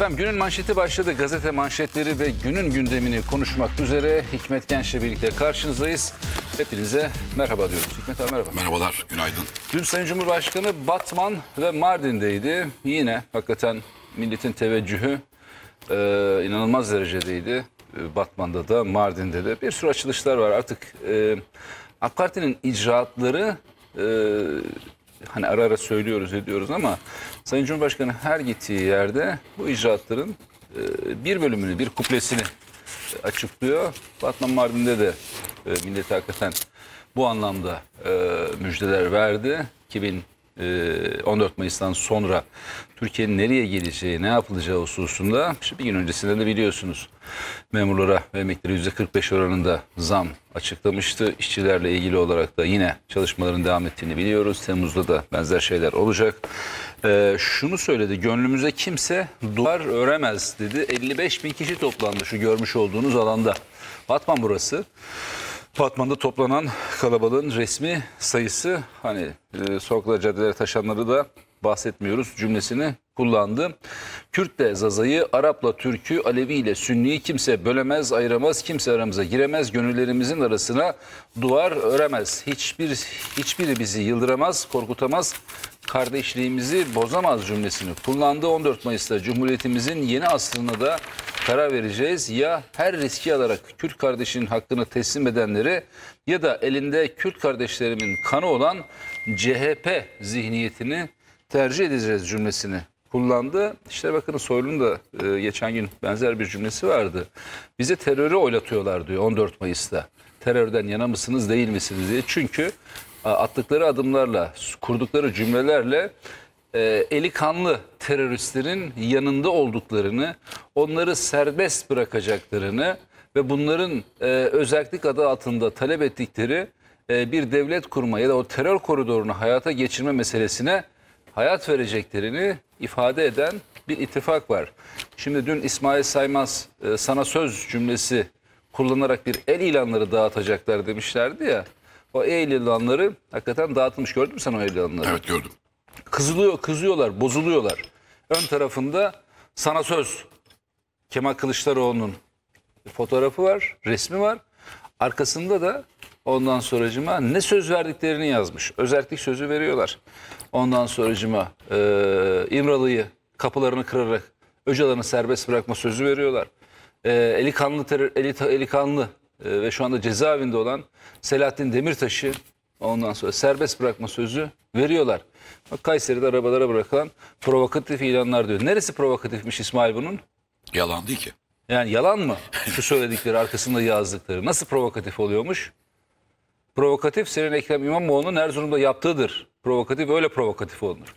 Efendim günün manşeti başladı. Gazete manşetleri ve günün gündemini konuşmak üzere Hikmet Genç'le birlikte karşınızdayız. Hepinize merhaba diyoruz. Hikmet abi merhaba. Merhabalar, günaydın. Dün Sayın Cumhurbaşkanı Batman ve Mardin'deydi. Yine hakikaten milletin teveccühü e, inanılmaz derecedeydi. E, Batman'da da Mardin'de de bir sürü açılışlar var. Artık e, AK Parti'nin icraatları e, hani ara ara söylüyoruz ediyoruz ama Sayın Cumhurbaşkanı her gittiği yerde bu icraatların e, bir bölümünü, bir kuplesini açıklıyor. Batman Mardin'de de e, millet hakikaten bu anlamda e, müjdeler verdi. 2014 Mayıs'tan sonra Türkiye'nin nereye geleceği, ne yapılacağı hususunda işte bir gün öncesinde de biliyorsunuz memurlara ve emeklilere %45 oranında zam açıklamıştı. İşçilerle ilgili olarak da yine çalışmaların devam ettiğini biliyoruz. Temmuz'da da benzer şeyler olacak. Ee, şunu söyledi, gönlümüze kimse duvar öremez dedi. 55 bin kişi toplandı şu görmüş olduğunuz alanda. Batman burası. Batman'da toplanan kalabalığın resmi sayısı hani e, sokaklara caddelere taşanları da bahsetmiyoruz cümlesini kullandı. Kürtle Zaza'yı, Arap'la Türk'ü, Alevi ile Sünni'yi kimse bölemez, ayıramaz, kimse aramıza giremez, gönüllerimizin arasına duvar öremez. Hiçbir hiçbiri bizi yıldıramaz, korkutamaz, kardeşliğimizi bozamaz cümlesini kullandı. 14 Mayıs'ta Cumhuriyetimizin yeni asrına da karar vereceğiz. Ya her riski alarak Kürt kardeşinin hakkını teslim edenleri ya da elinde Kürt kardeşlerimin kanı olan CHP zihniyetini tercih edeceğiz cümlesini kullandı. İşte bakın Soylu'nun da e, geçen gün benzer bir cümlesi vardı. Bize terörü oylatıyorlar diyor 14 Mayıs'ta. Terörden yana mısınız değil misiniz diye. Çünkü attıkları adımlarla, kurdukları cümlelerle e, eli kanlı teröristlerin yanında olduklarını, onları serbest bırakacaklarını ve bunların e, özellik adı altında talep ettikleri e, bir devlet kurma ya da o terör koridorunu hayata geçirme meselesine hayat vereceklerini ifade eden bir ittifak var. Şimdi dün İsmail Saymaz e, sana söz cümlesi kullanarak bir el ilanları dağıtacaklar demişlerdi ya. O el ilanları hakikaten dağıtılmış. Gördün mü sen o el ilanları? Evet gördüm. Kızılıyor, kızıyorlar, bozuluyorlar. Ön tarafında sana söz. Kemal Kılıçdaroğlu'nun fotoğrafı var, resmi var. Arkasında da ondan sonracıma ne söz verdiklerini yazmış. Özellik sözü veriyorlar. Ondan sonracıma e, İmralı'yı kapılarını kırarak Öcalan'ı serbest bırakma sözü veriyorlar. E, eli kanlı, terör, eli, eli kanlı e, ve şu anda cezaevinde olan Selahattin Demirtaş'ı ondan sonra serbest bırakma sözü veriyorlar. Bak Kayseri'de arabalara bırakılan provokatif ilanlar diyor. Neresi provokatifmiş İsmail bunun? Yalan değil ki. Yani yalan mı? Şu söyledikleri arkasında yazdıkları. Nasıl provokatif oluyormuş? Provokatif senin Ekrem İmamoğlu'nun Erzurum'da yaptığıdır. Provokatif öyle provokatif olunur.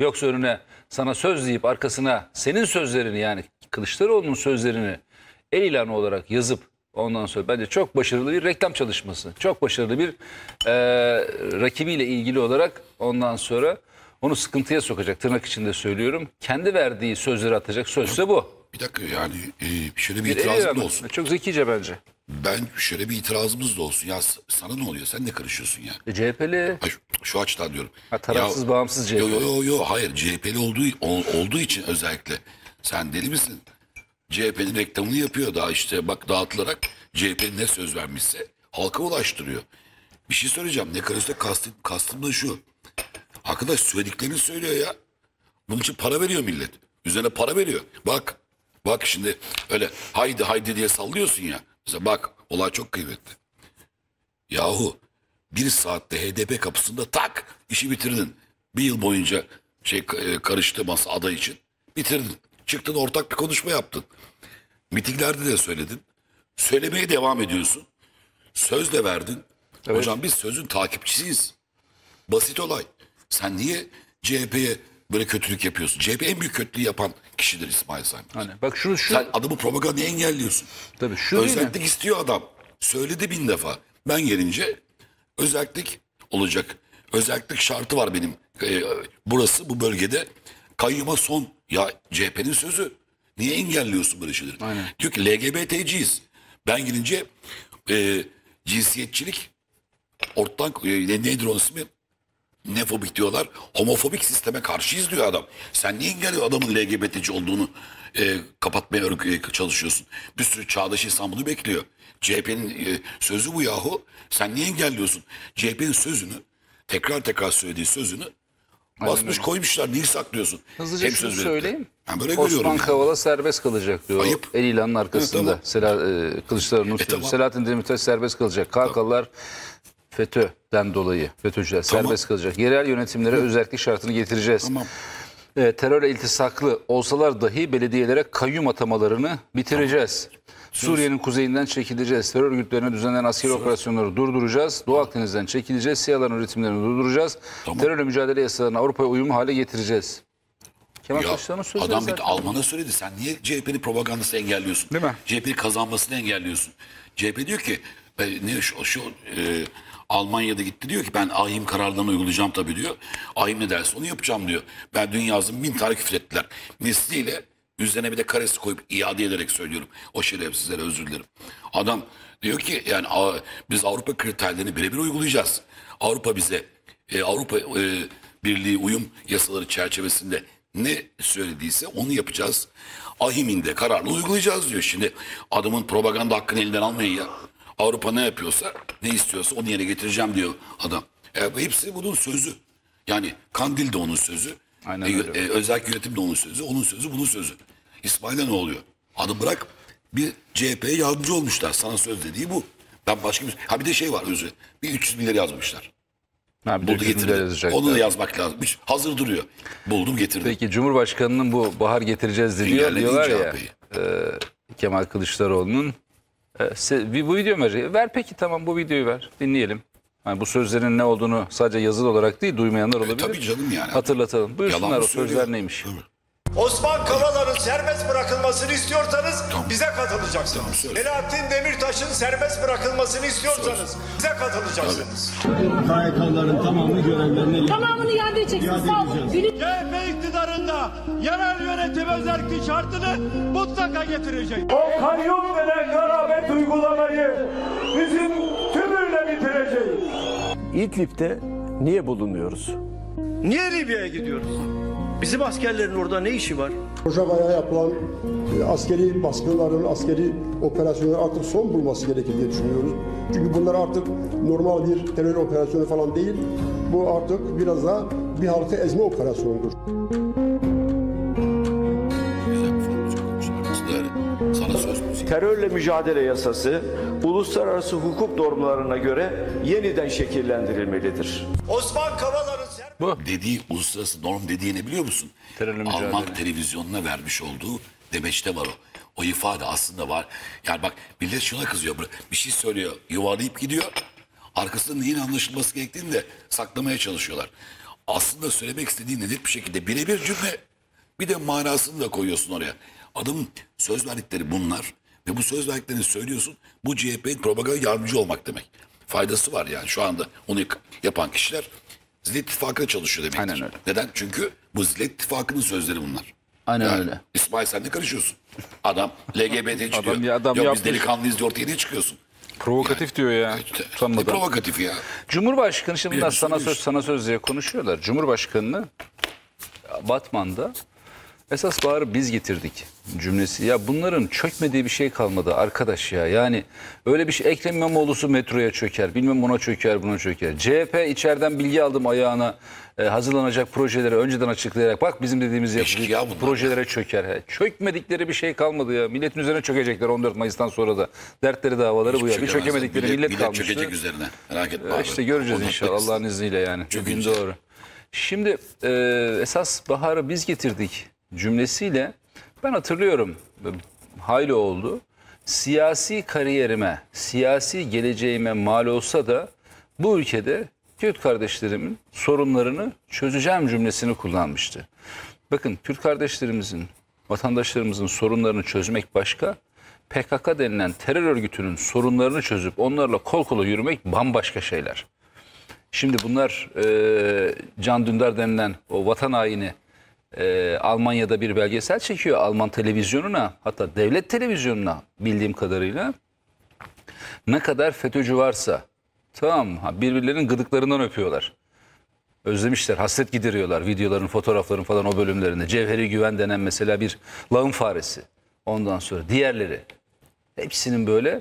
Yoksa önüne sana söz deyip arkasına senin sözlerini yani Kılıçdaroğlu'nun sözlerini el ilanı olarak yazıp ondan sonra bence çok başarılı bir reklam çalışması. Çok başarılı bir e, rakibiyle ilgili olarak ondan sonra onu sıkıntıya sokacak tırnak içinde söylüyorum. Kendi verdiği sözleri atacak sözse bu. Bir dakika yani e, şöyle bir Bir itirazım da olsun. Çok zekice bence. Ben şöyle bir itirazımız da olsun. Ya sana ne oluyor? Sen ne karışıyorsun ya? E, CHP'li Ay, şu, şu açıdan diyorum. Ha, tarafsız, bağımsız CHP. Yo yo yo yo hayır CHP'li olduğu ol- olduğu için özellikle. Sen deli misin? CHP'nin reklamını yapıyor daha işte bak dağıtılarak CHP'nin ne söz vermişse halka ulaştırıyor. Bir şey söyleyeceğim. Ne karıştı kastım, kastım da şu. Arkadaş söylediklerini söylüyor ya. Bunun için para veriyor millet. Üzerine para veriyor. Bak. Bak şimdi öyle haydi haydi diye sallıyorsun ya. Mesela bak olay çok kıymetli. Yahu bir saatte HDP kapısında tak işi bitirdin. Bir yıl boyunca şey e, karıştı masa aday için. Bitirdin. Çıktın ortak bir konuşma yaptın. Mitinglerde de söyledin. Söylemeye devam ediyorsun. Söz de verdin. Hocam biz sözün takipçisiyiz. Basit olay. Sen niye CHP'ye böyle kötülük yapıyorsun? CHP en büyük kötülüğü yapan kişidir İsmail Saymaz. Hani bak şunu şu Sen adamı propagandayı engelliyorsun. tabii şu değil mi? Özellik istiyor adam. Söyledi bin defa. Ben gelince özellik olacak. Özellik şartı var benim. Ee, burası bu bölgede kayyuma son. Ya CHP'nin sözü. Niye engelliyorsun böyle şeyleri? Aynen. Diyor ki LGBT'ciyiz. Ben gelince e, cinsiyetçilik ortadan e, ne- nedir onun ismi? Nefobik diyorlar. Homofobik sisteme karşıyız diyor adam. Sen niye engelliyor adamın LGBT'ci olduğunu e, kapatmaya e, çalışıyorsun? Bir sürü çağdaş insan bunu bekliyor. CHP'nin e, sözü bu yahu. Sen niye engelliyorsun? CHP'nin sözünü tekrar tekrar söylediği sözünü basmış koymuşlar. Niye saklıyorsun? Hızlıca Hem şunu söz söyleyeyim. Ben böyle Osman görüyorum. yani. Kavala serbest kalacak diyor. Ayıp. El ilanın arkasında. Evet, Sela, e, Kılıçdaroğlu'nun sözü. tamam. Selahattin Demirtaş serbest kalacak. KK'lar FETÖ'den dolayı FETÖ'cüler Tamam. serbest kalacak. Yerel yönetimlere özellik şartını getireceğiz. Tamam. E, terörle iltisaklı olsalar dahi belediyelere kayyum atamalarını bitireceğiz. Suriye'nin kuzeyinden çekileceğiz. Terör örgütlerine düzenlenen askeri operasyonları durduracağız. Doğu Akdeniz'den çekileceğiz. SİHA'ların üretimlerini durduracağız. Tamam. Terörle mücadele yasalarını Avrupa'ya uyumlu hale getireceğiz. Kemal Kılıçdaroğlu'nun sözleri adam bir. Alman'a söyledi. Sen niye CHP'nin propagandasını engelliyorsun? Değil mi? CHP'nin kazanmasını engelliyorsun. CHP diyor ki ben ne şu, şu e, Almanya'da gitti diyor ki ben ahim kararlarını uygulayacağım tabii diyor. Ahim ne derse onu yapacağım diyor. Ben dün yazdım bin tane küfür ettiler. Misliyle üzerine bir de karesi koyup iade ederek söylüyorum. O şerefsizlere özür dilerim. Adam diyor ki yani biz Avrupa kriterlerini birebir uygulayacağız. Avrupa bize e, Avrupa e, Birliği uyum yasaları çerçevesinde ne söylediyse onu yapacağız. Ahim'in de kararını uygulayacağız diyor. Şimdi adamın propaganda hakkını elinden almayın ya. Avrupa ne yapıyorsa, ne istiyorsa onu yerine getireceğim diyor adam. E, hepsi bunun sözü. Yani Kandil de onun sözü. Aynen E, öyle. e, özel yönetim de onun sözü. Onun sözü bunun sözü. İsmail'e ne oluyor? Adı bırak bir CHP'ye yardımcı olmuşlar. Sana söz dediği bu. Ben başka bir... Ha bir de şey var özü. Bir 300 milyar yazmışlar. Ha, bir Buldu getirdi. Onu da yazmak lazım. Hiç Hazır duruyor. Buldum getirdim. Peki Cumhurbaşkanı'nın bu bahar getireceğiz diyor, diyorlar ya e, Kemal Kılıçdaroğlu'nun e, bir bu video verecek? Ver peki tamam bu videoyu ver dinleyelim. Yani bu sözlerin ne olduğunu sadece yazılı olarak değil duymayanlar olabilir. E, tabii canım yani. Hatırlatalım. Buyursunlar o söylüyor. sözler neymiş? Tabii. Osman Kavala'nın serbest bırakılmasını istiyorsanız Tamam. bize katılacaksınız. Tamam. Selahattin Demirtaş'ın serbest bırakılmasını istiyorsanız bize katılacaksınız. KYK'ların tamamı görevlerine Tamamını iade edeceksiniz. Sağ olun. CHP iktidarında yerel yönetim özelliği şartını mutlaka getirecek. O kayyum denen garabet uygulamayı bizim tümüyle bitireceğiz. İdlib'de niye bulunuyoruz? Niye Libya'ya gidiyoruz? Bizim askerlerin orada ne işi var? Rojava'ya yapılan e, askeri baskıların, askeri operasyonların artık son bulması gerekir diye düşünüyoruz. Çünkü bunlar artık normal bir terör operasyonu falan değil. Bu artık biraz da bir halkı ezme operasyonudur. Terörle mücadele yasası uluslararası hukuk normlarına göre yeniden şekillendirilmelidir. Osman Kavala'nın Bu. Dediği uluslararası norm dediği ne biliyor musun? Terörle mücadele. Alman televizyonuna vermiş olduğu demeçte var o. O ifade aslında var. Yani bak millet şuna kızıyor. Bir şey söylüyor. Yuvarlayıp gidiyor. Arkasında neyin anlaşılması gerektiğini de saklamaya çalışıyorlar. Aslında söylemek istediğin net bir şekilde birebir cümle bir de manasını da koyuyorsun oraya. Adamın söz verdikleri bunlar ve bu söz verdiklerini söylüyorsun. Bu CHP'nin propaganda yardımcı olmak demek. Faydası var yani şu anda onu yapan kişiler Zillet İttifakı'na çalışıyor demektir. Aynen öyle. Neden? Çünkü bu Zillet İttifakı'nın sözleri bunlar. Aynen öyle. İsmail sen de karışıyorsun. Adam LGBT çıkıyor. Adam ya adam Yok yapmış. biz delikanlıyız diye ortaya niye çıkıyorsun? Provokatif diyor ya. İşte, ne provokatif ya. Cumhurbaşkanı şimdi sana söz sana söz diye konuşuyorlar. Cumhurbaşkanını Batman'da esas bağırı biz getirdik cümlesi. Ya bunların çökmediği bir şey kalmadı arkadaş ya. Yani öyle bir şey Ekrem İmamoğlu'su metroya çöker. Bilmem buna çöker buna çöker. CHP içeriden bilgi aldım ayağına e, hazırlanacak projeleri önceden açıklayarak bak bizim dediğimiz yapılıyor. Projelere çöker. He. Çökmedikleri bir şey kalmadı ya. Milletin üzerine çökecekler 14 Mayıs'tan sonra da. Dertleri davaları bu ya. Bir Çökemezler. çökemedikleri millet, millet kalmıştı. çökecek üzerine. Merak etme abi. İşte göreceğiz inşallah. Allah'ın izniyle yani. Güzel. doğru. Şimdi e, esas baharı biz getirdik cümlesiyle ben hatırlıyorum hayli oldu. Siyasi kariyerime, siyasi geleceğime mal olsa da bu ülkede Kürt kardeşlerimin sorunlarını çözeceğim cümlesini kullanmıştı. Bakın Kürt kardeşlerimizin, vatandaşlarımızın sorunlarını çözmek başka, PKK denilen terör örgütünün sorunlarını çözüp onlarla kol kola yürümek bambaşka şeyler. Şimdi bunlar e, Can Dündar denilen o vatan haini e, Almanya'da bir belgesel çekiyor Alman televizyonuna hatta devlet televizyonuna bildiğim kadarıyla ne kadar FETÖ'cü varsa tamam ha, birbirlerinin gıdıklarından öpüyorlar. Özlemişler, hasret gideriyorlar videoların, fotoğrafların falan o bölümlerinde. Cevheri Güven denen mesela bir lağım faresi. Ondan sonra diğerleri. Hepsinin böyle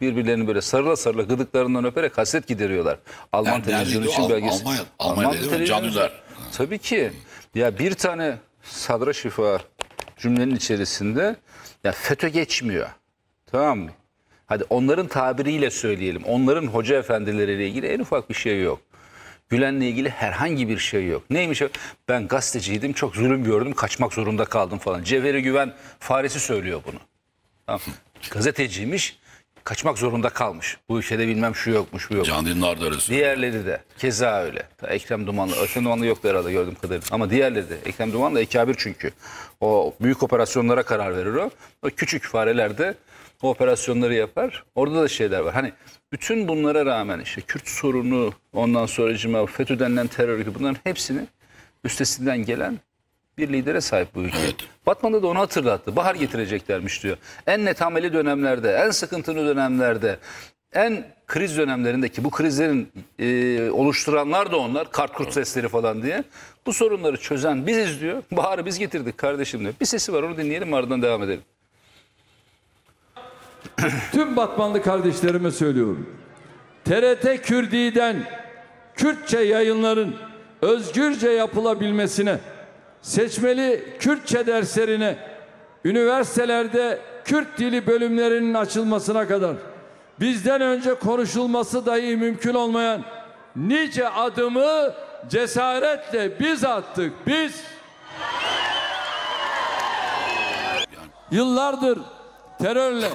birbirlerini böyle sarıla sarıla gıdıklarından öperek hasret gideriyorlar. Alman Yani televizyonu için o? belgesi. Almanya- Almanya'da değil mi? televizyonu- Can. Tabii ki. Ya bir tane sadra şifa cümlenin içerisinde ya FETÖ geçmiyor. Tamam mı? Hadi onların tabiriyle söyleyelim. Onların hoca efendileriyle ilgili en ufak bir şey yok. Gülen'le ilgili herhangi bir şey yok. Neymiş? Ben gazeteciydim, çok zulüm gördüm, kaçmak zorunda kaldım falan. Cevheri Güven faresi söylüyor bunu. Tamam. Gazeteciymiş, kaçmak zorunda kalmış. Bu ülkede bilmem şu yokmuş, bu yok. Can Dündar da öyle söylüyor. Diğerleri de keza öyle. Ekrem Dumanlı, Ekrem Dumanlı yoktu herhalde gördüğüm kadarıyla. Ama diğerleri de. Ekrem Dumanlı ekabir çünkü. O büyük operasyonlara karar verir o. O küçük fareler de o operasyonları yapar. Orada da şeyler var. Hani bütün bunlara rağmen işte Kürt sorunu, ondan sonra FETÖ denilen terör bunların hepsini üstesinden gelen bir lidere sahip bu ülke. Evet. Batman'da da onu hatırlattı. Bahar getireceklermiş diyor. En netameli dönemlerde, en sıkıntılı dönemlerde, en kriz dönemlerindeki bu krizlerin e, oluşturanlar da onlar. Kart kurt sesleri falan diye. Bu sorunları çözen biziz diyor. Bahar'ı biz getirdik kardeşim diyor. Bir sesi var onu dinleyelim ardından devam edelim. Tüm Batmanlı kardeşlerime söylüyorum. TRT Kürdi'den Kürtçe yayınların özgürce yapılabilmesine, seçmeli Kürtçe derslerine, üniversitelerde Kürt dili bölümlerinin açılmasına kadar bizden önce konuşulması dahi mümkün olmayan nice adımı cesaretle biz attık. Biz Yıllardır terörle,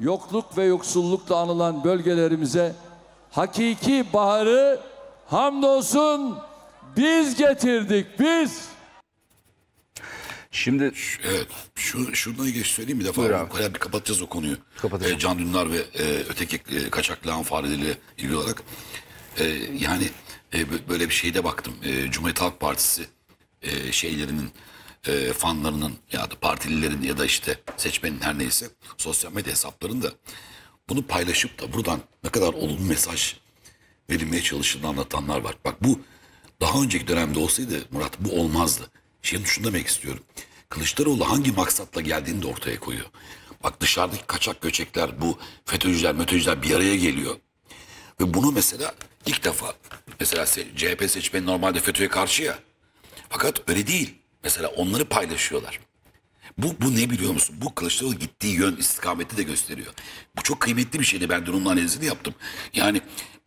yokluk ve yoksullukla anılan bölgelerimize hakiki baharı hamdolsun biz getirdik biz. Şimdi Evet. Şu, şuradan ilgili söyleyeyim bir defa. Buyur abi. Bayağı bir kapatacağız o konuyu. Kapatacağım. Ee, Can Dündar ve e, öteki e, kaçak lağım fareleriyle ilgili olarak. E, yani e, bö- böyle bir şeyde baktım. E, Cumhuriyet Halk Partisi e, şeylerinin e, fanlarının ya da partililerin ya da işte seçmenin her neyse sosyal medya hesaplarında bunu paylaşıp da buradan ne kadar olumlu mesaj verilmeye çalışıldığını anlatanlar var. Bak bu daha önceki dönemde olsaydı Murat bu olmazdı. Şimdi şunu demek istiyorum. Kılıçdaroğlu hangi maksatla geldiğini de ortaya koyuyor. Bak dışarıdaki kaçak göçekler bu FETÖ'cüler, METÖ'cüler bir araya geliyor. Ve bunu mesela ilk defa mesela se- CHP seçmeni normalde FETÖ'ye karşı ya. Fakat öyle değil. Mesela onları paylaşıyorlar. Bu, bu ne biliyor musun? Bu Kılıçdaroğlu gittiği yön istikameti de gösteriyor. Bu çok kıymetli bir şeydi. Ben dün onun analizini yaptım. Yani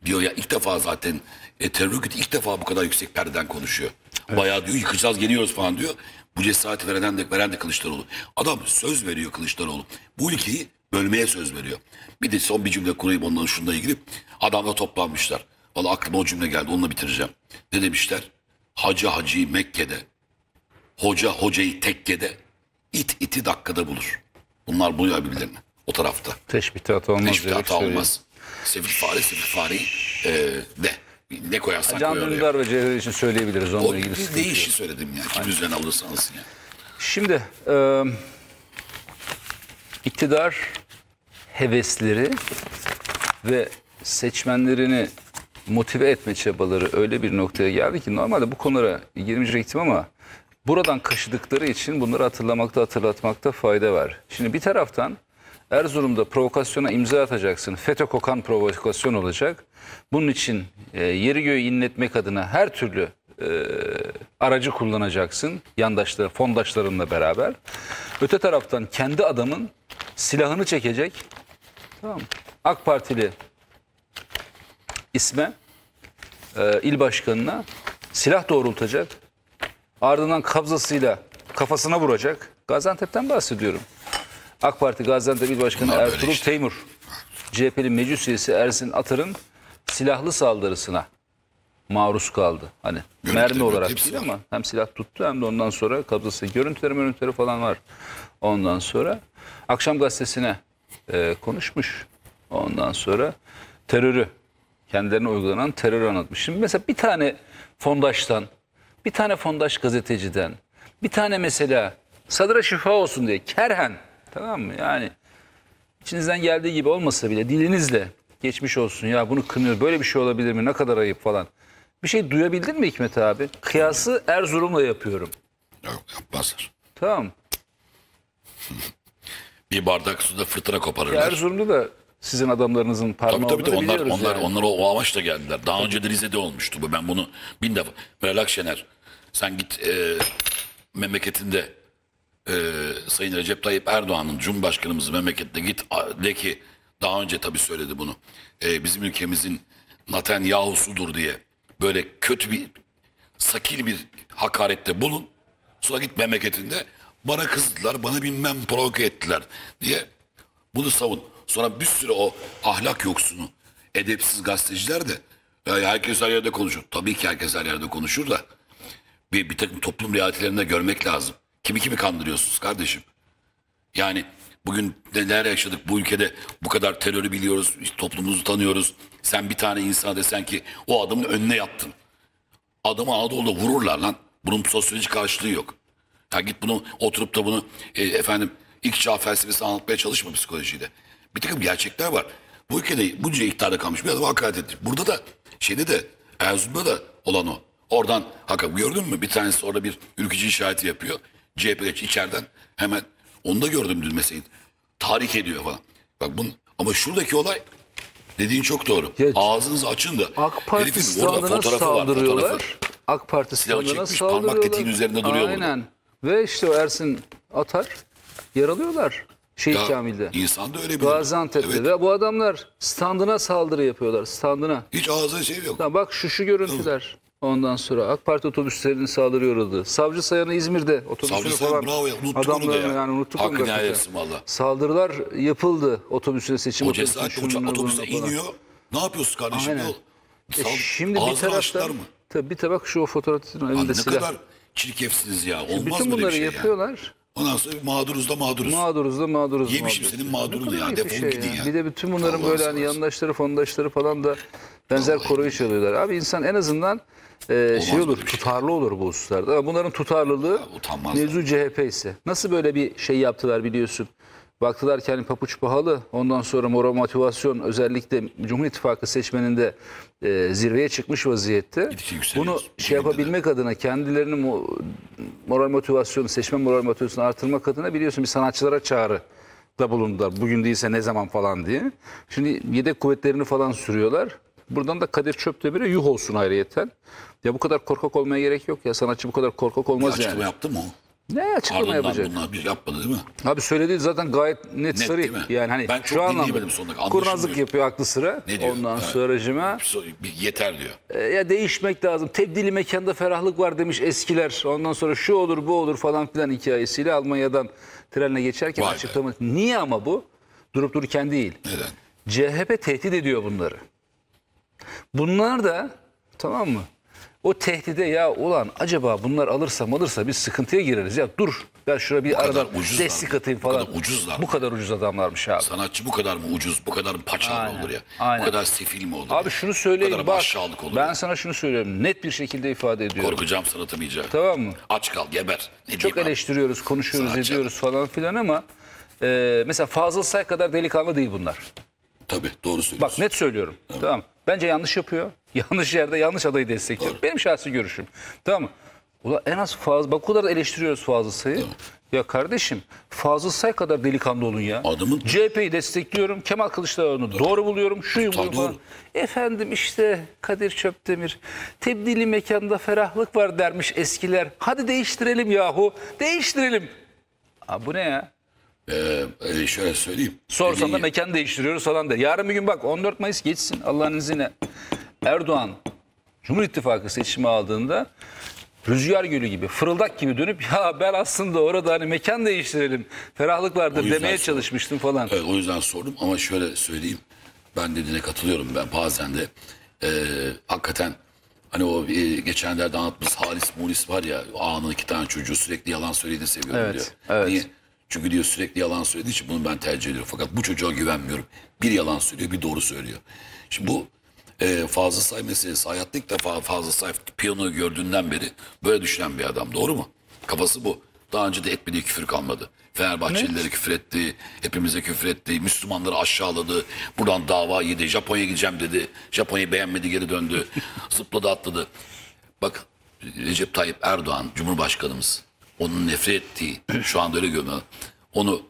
diyor ya ilk defa zaten e, terör örgütü ilk defa bu kadar yüksek perdeden konuşuyor. Bayağı diyor yıkacağız geliyoruz falan diyor. Bu cesareti veren de, veren de Kılıçdaroğlu. Adam söz veriyor Kılıçdaroğlu. Bu ülkeyi bölmeye söz veriyor. Bir de son bir cümle kurayım ondan şununla ilgili. Adamla toplanmışlar. Valla aklıma o cümle geldi onunla bitireceğim. Ne demişler? Hacı hacıyı Mekke'de, hoca hocayı tekkede, it iti dakikada bulur. Bunlar buluyor birbirlerini o tarafta. teşbihte hata olmaz. Diyerek hata söyleyeyim. olmaz. Sefil fare sefil fareyi e, de. Ne koyarsan Can koy oraya. Dündar ve Cevher için söyleyebiliriz. O Onunla ilgili bir sıkıntı yok. değişi söyledim ya. Kim üzerine alırsa alsın ya. Şimdi e, iktidar hevesleri ve seçmenlerini motive etme çabaları öyle bir noktaya geldi ki normalde bu konulara girmeyecektim ama buradan kaşıdıkları için bunları hatırlamakta hatırlatmakta fayda var. Şimdi bir taraftan Erzurum'da provokasyona imza atacaksın. FETÖ kokan provokasyon olacak. Bunun için e, yeri göğü inletmek adına her türlü e, aracı kullanacaksın. Yandaşları, fondaşlarınla beraber. Öte taraftan kendi adamın silahını çekecek. Tamam? AK Partili isme e, il başkanına silah doğrultacak. Ardından kabzasıyla kafasına vuracak. Gaziantep'ten bahsediyorum. AK Parti Gaziantep İl Başkanı Bunlar böyle Ertuğrul işte. Teymur, CHP'li meclis üyesi Ersin Atır'ın silahlı saldırısına maruz kaldı. Hani Görüntüleri mermi yok, olarak hepsi değil var. ama hem silah tuttu hem de ondan sonra kabzası. Görüntüleri görüntüleri falan var. Ondan sonra Akşam Gazetesi'ne e, konuşmuş. Ondan sonra terörü, kendilerine uygulanan terörü anlatmış. Şimdi mesela bir tane fondaştan, bir tane fondaş gazeteciden, bir tane mesela sadıra şifa olsun diye kerhen, tamam mı? Yani içinizden geldiği gibi olmasa bile dilinizle geçmiş olsun ya bunu kınıyor böyle bir şey olabilir mi ne kadar ayıp falan Bir şey duyabildin mi Hikmet abi? Kıyası Erzurum'la yapıyorum. Yok yapmazlar. Tamam. Bir bardak suda fırtına koparırlar. Erzurum'da da sizin adamlarınızın parmağı Tabii tabii olduğunu onlar onlar yani. onlar o, o amaçla geldiler. Daha önce de Rize'de olmuştu bu. Ben bunu bin defa. Meral Akşener sen git e, memleketinde e, Sayın Recep Tayyip Erdoğan'ın Cumhurbaşkanımızın memleketine git de ki daha önce tabii söyledi bunu. E, bizim ülkemizin Netanyahu'sudur diye böyle kötü bir sakil bir hakarette bulun. Sonra git memleketinde bana kızdılar, bana bilmem provoke ettiler diye bunu savun. Sonra bir sürü o ahlak yoksunu, edepsiz gazeteciler de "Ya herkes her yerde konuşur. Tabii ki herkes her yerde konuşur da bir, bir takım toplum realitelerinde görmek lazım. Kimi kimi kandırıyorsunuz kardeşim? Yani bugün neler yaşadık bu ülkede bu kadar terörü biliyoruz, toplumumuzu tanıyoruz. Sen bir tane insana desen ki o adamın önüne yattın. Adamı Anadolu'da vururlar lan. Bunun sosyolojik karşılığı yok. Ya git bunu oturup da bunu e, efendim ilk çağ felsefesi anlatmaya çalışma psikolojide. Bir takım gerçekler var. Bu ülkede bunca iktidarda kalmış bir adam hakaret etti. Burada da şeyde de Erzurum'da da olan o. Oradan hakikaten gördün mü bir tanesi orada bir ülkücü işareti yapıyor. CHP geç içeriden hemen onu da gördüm dün mesela. Tahrik ediyor falan. Bak bun, ama şuradaki olay dediğin çok doğru. Ya- Ağzınızı açın da AK Parti herifin orada fotoğrafı var, fotoğrafı. AK Parti Silahı çekmiş, parmak tetiğin üzerinde duruyor burada. Aynen. Ve işte o Ersin Atar yaralıyorlar. Şehit Ya, Kamil'de. İnsan da öyle bir. Gaziantep'te Evet. ve bu adamlar standına saldırı yapıyorlar. Standına. Hiç ağzına şey yok. Ya bak şu şu görüntüler. Ondan sonra AK Parti otobüslerinin saldırı uğradığı. Savcı Sayan'ı İzmir'de otobüsünü Savcı falan. bravo ya, unuttuk onu da adamlarını ya. yani unuttuk Hakkını onu da. helal etsin valla. Saldırılar yapıldı otobüsüne seçim O otobüsüne, cesaretle şununla uçak otobüse falan. iniyor. Ne yapıyorsun kardeşim? Aynen. Yol. E Sal- şimdi bir ağzını açtılar taraftan mı? tabii bir tabak şu fotoğrafın Lan elinde ne silah. kadar çirkefsiniz ya. Olmaz Bütün böyle bunları şey ya. yapıyorlar. Ondan sonra mağduruz da mağduruz. Mağduruz da mağduruz. Yemişim mağduruz. senin mağdurunu Ne ya, kadar defol ayıp bir gidin ya. Bir de bütün bunların Allah böyle hani seversen. yandaşları, fondaşları falan da benzer koruyuş alıyorlar. Abi insan en azından e, şey olur, şey. tutarlı olur bu hususlarda. Ama bunların tutarlılığı utanmazlar. mevzu CHP ise. Nasıl böyle bir şey yaptılar biliyorsun? Baktılar ki hani papuç pahalı. Ondan sonra moral motivasyon özellikle Cumhur İttifakı seçmeninde e, zirveye çıkmış vaziyette. Bunu şey de. yapabilmek adına kendilerinin mo- moral motivasyonu, seçmen moral motivasyonu artırmak adına biliyorsun bir sanatçılara çağrı da bulundular. Bugün değilse ne zaman falan diye. Şimdi yedek kuvvetlerini falan sürüyorlar. Buradan da Kadir Çöpdemir'e yuh olsun ayrıyeten. Ya bu kadar korkak olmaya gerek yok ya. Sanatçı bu kadar korkak olmaz açıklama yani. yaptı mı o? Ne açıklama Ardından yapacak? bunlar bir yapmadı değil mi? Abi söylediği zaten gayet net, Net sarı. değil mi? Yani hani Ben çok şu anlamda dinleyemedim sonuna kadar. kurnazlık Anlaşılmıyor. yapıyor aklı sıra. Ne diyor? Ondan Evet. sonracıma So- bir Yeter diyor. e, ya değişmek lazım. Tebdili mekanda ferahlık var demiş eskiler. Ondan sonra şu olur bu olur falan filan hikayesiyle Almanya'dan trenle geçerken Vay be. açıklama. Niye ama bu? Durup dururken değil. Neden? CHP tehdit ediyor bunları. Bunlar da tamam mı? O tehdide ya ulan acaba bunlar alırsam alırsa biz sıkıntıya gireriz. Ya dur ben şuraya bir aradan destek mı? atayım Bu falan. kadar ucuzlar Bu kadar ucuz adamlarmış abi. Sanatçı bu kadar mı ucuz, bu kadar mı paçalı olur ya? aynen. Bu kadar sefil mi olur Abi ya? şunu Bu söyleyeyim kadar bak. aşağılık olur Ben ya? sana şunu söylüyorum. Net bir şekilde ifade ediyorum. Korkacağım sanatamayacağım. Tamam mı? Aç kal, geber. Ne Çok diyeyim abi? eleştiriyoruz, konuşuyoruz, Sanatçı. ediyoruz falan filan ama e, mesela Fazıl Say kadar delikanlı değil bunlar. Tabii doğru söylüyorsun. Bak net söylüyorum. Tamam. Bence yanlış yapıyor. Yanlış yerde yanlış adayı destekliyor. Benim şahsi görüşüm. Tamam mı? Ulan en az Fazıl, bak o kadar da eleştiriyoruz Fazıl Say'ı. Ya kardeşim Fazıl Say kadar delikanlı olun ya. Adamın- CHP'yi destekliyorum. Kemal Kılıçdaroğlu'nu doğru buluyorum. Şuyum Tabii buyum falan. doğru. Efendim işte Kadir Çöptemir tebdili mekanda ferahlık var dermiş eskiler. Hadi değiştirelim yahu. Değiştirelim. Abi bu ne ya? Ee, e, şöyle söyleyeyim. Sorsan da mekan değiştiriyoruz falan der. Yarın bir gün bak 14 Mayıs geçsin Allah'ın izniyle. Erdoğan Cumhur İttifakı seçimi aldığında rüzgar gölü gibi fırıldak gibi dönüp ya ben aslında orada hani mekan değiştirelim ferahlık vardır O yüzden demeye sordum. çalışmıştım falan. Evet, o yüzden sordum ama şöyle söyleyeyim. Ben dediğine katılıyorum ben bazen de. e, hakikaten hani o e, geçenlerde anlatmış Halis Mulis var ya ağanın iki tane çocuğu sürekli yalan söylediğini seviyorum Evet, diyor. evet. Niye? Çünkü diyor sürekli yalan söylediği için bunu ben tercih ediyorum. Fakat bu çocuğa güvenmiyorum. Bir yalan söylüyor bir doğru söylüyor. Şimdi bu e, Fazıl Say meselesi hayatta ilk defa Fazıl Say piyano gördüğünden beri böyle düşünen bir adam doğru mu? Kafası bu. Daha önce de etmediği küfür kalmadı. Fenerbahçelilere küfür etti, hepimize küfür etti, Müslümanları aşağıladı. Buradan dava yedi, Japonya'ya gideceğim dedi. Japonya'yı beğenmedi geri döndü. Zıpladı atladı. Bak Recep Tayyip Erdoğan Cumhurbaşkanımız onun nefret ettiği şu anda öyle görünüyor. Onu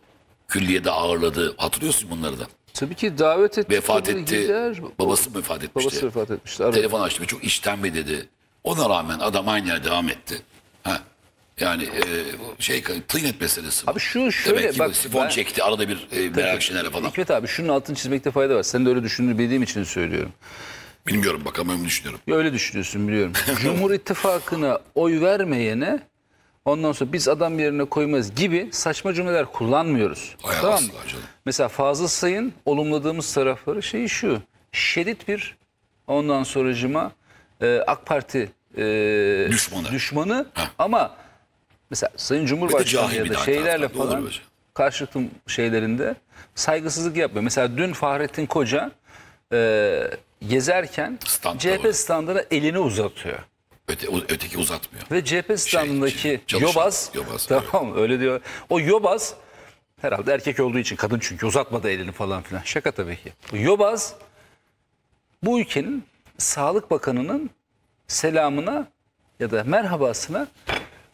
külliyede ağırladı. Hatırlıyorsun bunları da. Tabii ki davet etti. Vefat etti. gider. Babası mı vefat etmişti? Babası vefat etmişti. Aradı. Telefon açtı çok işten mi dedi. Ona rağmen adam aynı yerde devam etti. Ha. Yani e, şey tıynet meselesi. bu. Abi şu şöyle Demek ki bak sifon ben- çekti arada bir e, Meral Şener'e falan. Hikmet abi şunun altını çizmekte fayda var. Sen de öyle düşündüğünü bildiğim için söylüyorum. Bilmiyorum bak ama öyle düşünüyorum. Ya öyle düşünüyorsun biliyorum. Cumhur İttifakı'na oy vermeyene ondan sonra biz adam yerine koymayız gibi saçma cümleler kullanmıyoruz. Hay tamam mı? canım. Mesela Fazıl Say'ın olumladığımız tarafları şey şu. Şerit bir ondan sonracıma e, AK Parti e, Düşmanı. düşmanı ama mesela Sayın Cumhurbaşkanı ya da şeylerle falan karşılıklı şeylerinde saygısızlık yapmıyor. Mesela dün Fahrettin Koca e, gezerken Standta CHP standına elini uzatıyor. Öte, öteki uzatmıyor. Ve CHP standındaki şey, çalışan, yobaz, yobaz, tamam mı? öyle diyor. O yobaz herhalde erkek olduğu için kadın çünkü uzatmadı elini falan filan. Şaka tabii ki. Bu yobaz bu ülkenin Sağlık Bakanı'nın selamına ya da merhabasına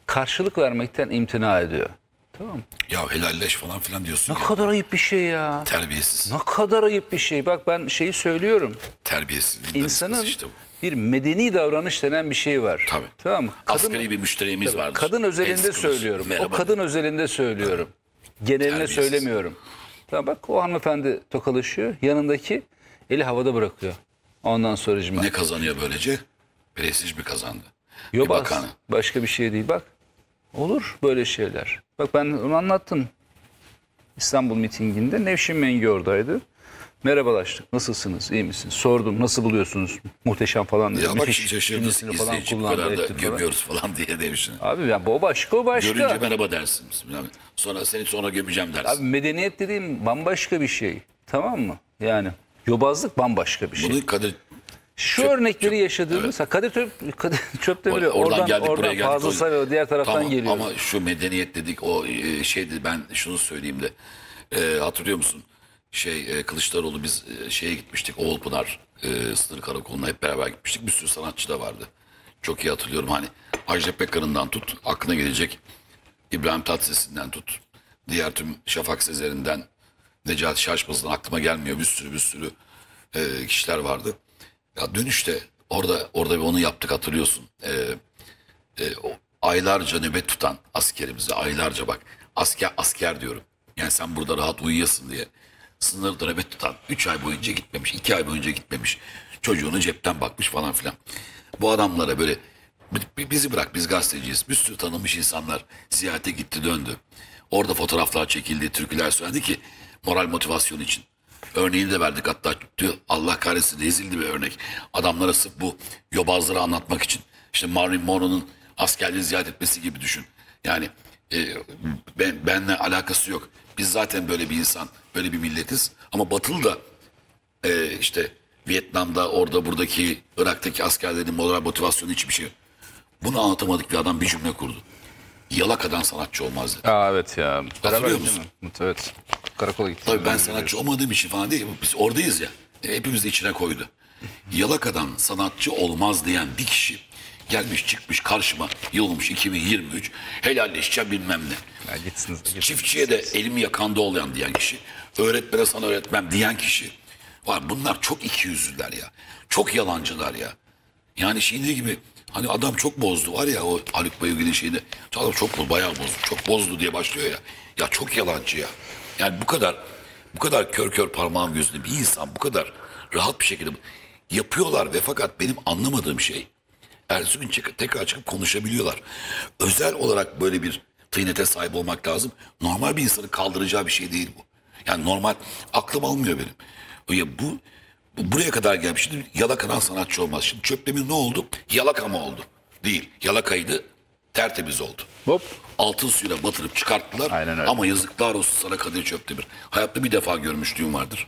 karşılık vermekten imtina ediyor. Tamam mı? Ya helalleş falan filan diyorsun Ne ya. kadar ayıp bir şey ya. Terbiyesiz. Ne kadar ayıp bir şey. Bak ben şeyi söylüyorum. Terbiyesiz. İnsanın işte bu. Bir medeni davranış denen bir şey var. Tabii. Tamam mı? Kadın, Asgari bir müşterimiz vardır. kadın özelinde söylüyorum. Merhaba. O kadın özelinde söylüyorum. Geneline Terbiyesiz. söylemiyorum. Tamam bak o hanımefendi tokalaşıyor. Yanındaki eli havada bırakıyor. Ondan sonracıma. Ne kazanıyor böylece? Prestij mi kazandı? Bir Yobaz. bakanı. Başka bir şey değil. Bak olur böyle şeyler. Bak ben onu anlattım. İstanbul mitinginde Nevşin Mengi oradaydı. Merhabalaştık. Nasılsınız? İyi misiniz? Sordum. Nasıl buluyorsunuz? Muhteşem falan dedi. Ya bak Müthiş cümlesini falan İzleyici bu kullandı. kadar da etti falan. gömüyoruz falan diye demişsin. Abi ya o başka o başka. Görünce merhaba dersin. Sonra seni sonra gömeceğim dersin. Abi medeniyet dediğim bambaşka bir şey. Tamam mı? Yani yobazlık bambaşka bir şey. Bunu Kadir Şu Çöp- örnekleri çöp- yaşadığımız Kadir Çöp Kadir Çöptemir Or- oradan geldik oradan, buraya geldik. Fazıl Say ve diğer taraftan Tamam, geliyor. Ama şu medeniyet dedik o e, şeydi ben şunu söyleyeyim de e, hatırlıyor musun? Şey e, Kılıçdaroğlu biz e, şeye gitmiştik Oğulpınar e, sınır karakoluna hep beraber gitmiştik. Bir sürü sanatçı da vardı. Çok iyi hatırlıyorum hani Ajda Pekkan'ından tut aklına gelecek İbrahim Tatlıses'inden tut. Diğer tüm Şafak Sezer'inden Necati Şaşmaz'dan aklıma gelmiyor bir sürü bir sürü e, kişiler vardı. Ya dönüşte orada orada bir onu yaptık hatırlıyorsun. E, e, o aylarca nöbet tutan askerimize aylarca bak asker asker diyorum. Yani sen burada rahat uyuyasın diye sınırda nöbet tutan 3 ay boyunca gitmemiş 2 ay boyunca gitmemiş çocuğunu cepten bakmış falan filan. Bu adamlara böyle bi- bizi bırak biz gazeteciyiz bir sürü tanınmış insanlar ziyarete gitti döndü. Orada fotoğraflar çekildi türküler söylendi ki moral motivasyon için. Örneğini de verdik hatta Allah kahretsin rezildi bir örnek. Adamlara sırf bu yobazları anlatmak için. İşte Marilyn Monroe'nun askerliği ziyaret etmesi gibi düşün. Yani e, ben, benle alakası yok. Biz zaten böyle bir insan, böyle bir milletiz. Ama Batılı da e, işte Vietnam'da, orada, buradaki, Irak'taki askerlerin moral motivasyonu hiçbir şey yok. Bunu anlatamadık bir adam bir cümle kurdu. Yalakadan sanatçı olmaz dedi. Aa, evet ya. Hatırlıyor musun? Evet. Karakola gittik. Tabii ben sanatçı olmadığım için falan değil. Biz oradayız ya. E, Hepimiz de içine koydu. Yalakadan sanatçı olmaz diyen bir kişi gelmiş çıkmış karşıma yıl olmuş 2023 helalleşeceğim bilmem ne. Ya gitsiniz. Çiftçiye de elimi yakanda olayan diyen kişi. Öğretmene sana öğretmem diyen kişi. Var bunlar çok ikiyüzlüler ya. Çok yalancılar ya. Yani ne gibi hani adam çok bozdu var ya o Haluk Bayılgın'ın şeyinde. Adam çok bozdu bayağı bozdu. Çok bozdu diye başlıyor ya. Ya çok yalancı ya. Yani bu kadar bu kadar kör kör parmağım gözünde bir insan bu kadar rahat bir şekilde yapıyorlar ve fakat benim anlamadığım şey ertesi gün çık- tekrar çıkıp konuşabiliyorlar. Özel olarak böyle bir tıynete sahip olmak lazım. Normal bir insanın kaldıracağı bir şey değil bu. Yani normal aklım almıyor benim. Ya bu, bu buraya kadar gelmiş. Şimdi yalakadan sanatçı olmaz. Şimdi Çöptemir ne oldu? Yalaka mı oldu? Değil. Yalakaydı. Tertemiz oldu. Hop. Altın suyla batırıp çıkarttılar. Aynen öyle. Ama yazıklar olsun sana Kadir Çöptemir. Hayatta bir defa görmüşlüğüm vardır.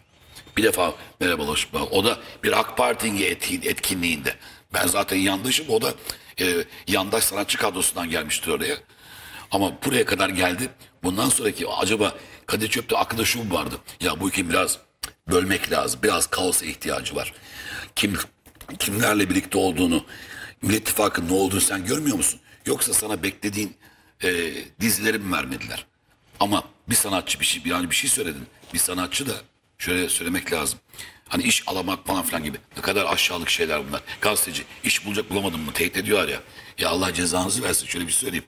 Bir defa merhabalaşma. O da bir AK Parti etkin, etkinliğinde. Ben zaten yandaşım. O da e, yandaş sanatçı kadrosundan gelmişti oraya. Ama buraya kadar geldi. Bundan sonraki acaba Kadir Çöp'te aklında şu mu vardı? Ya bu ülkeyi biraz bölmek lazım. Biraz kaosa ihtiyacı var. Kim kimlerle birlikte olduğunu, Millet İttifakı'nın ne olduğunu sen görmüyor musun? Yoksa sana beklediğin e, dizileri mi vermediler? Ama bir sanatçı bir şey yani bir şey söyledin. Bir sanatçı da şöyle söylemek lazım. Hani iş alamak falan filan gibi. Ne kadar aşağılık şeyler bunlar. Gazeteci iş bulacak bulamadım mı tehdit ediyorlar ya. Ya Allah cezanızı versin şöyle bir söyleyeyim.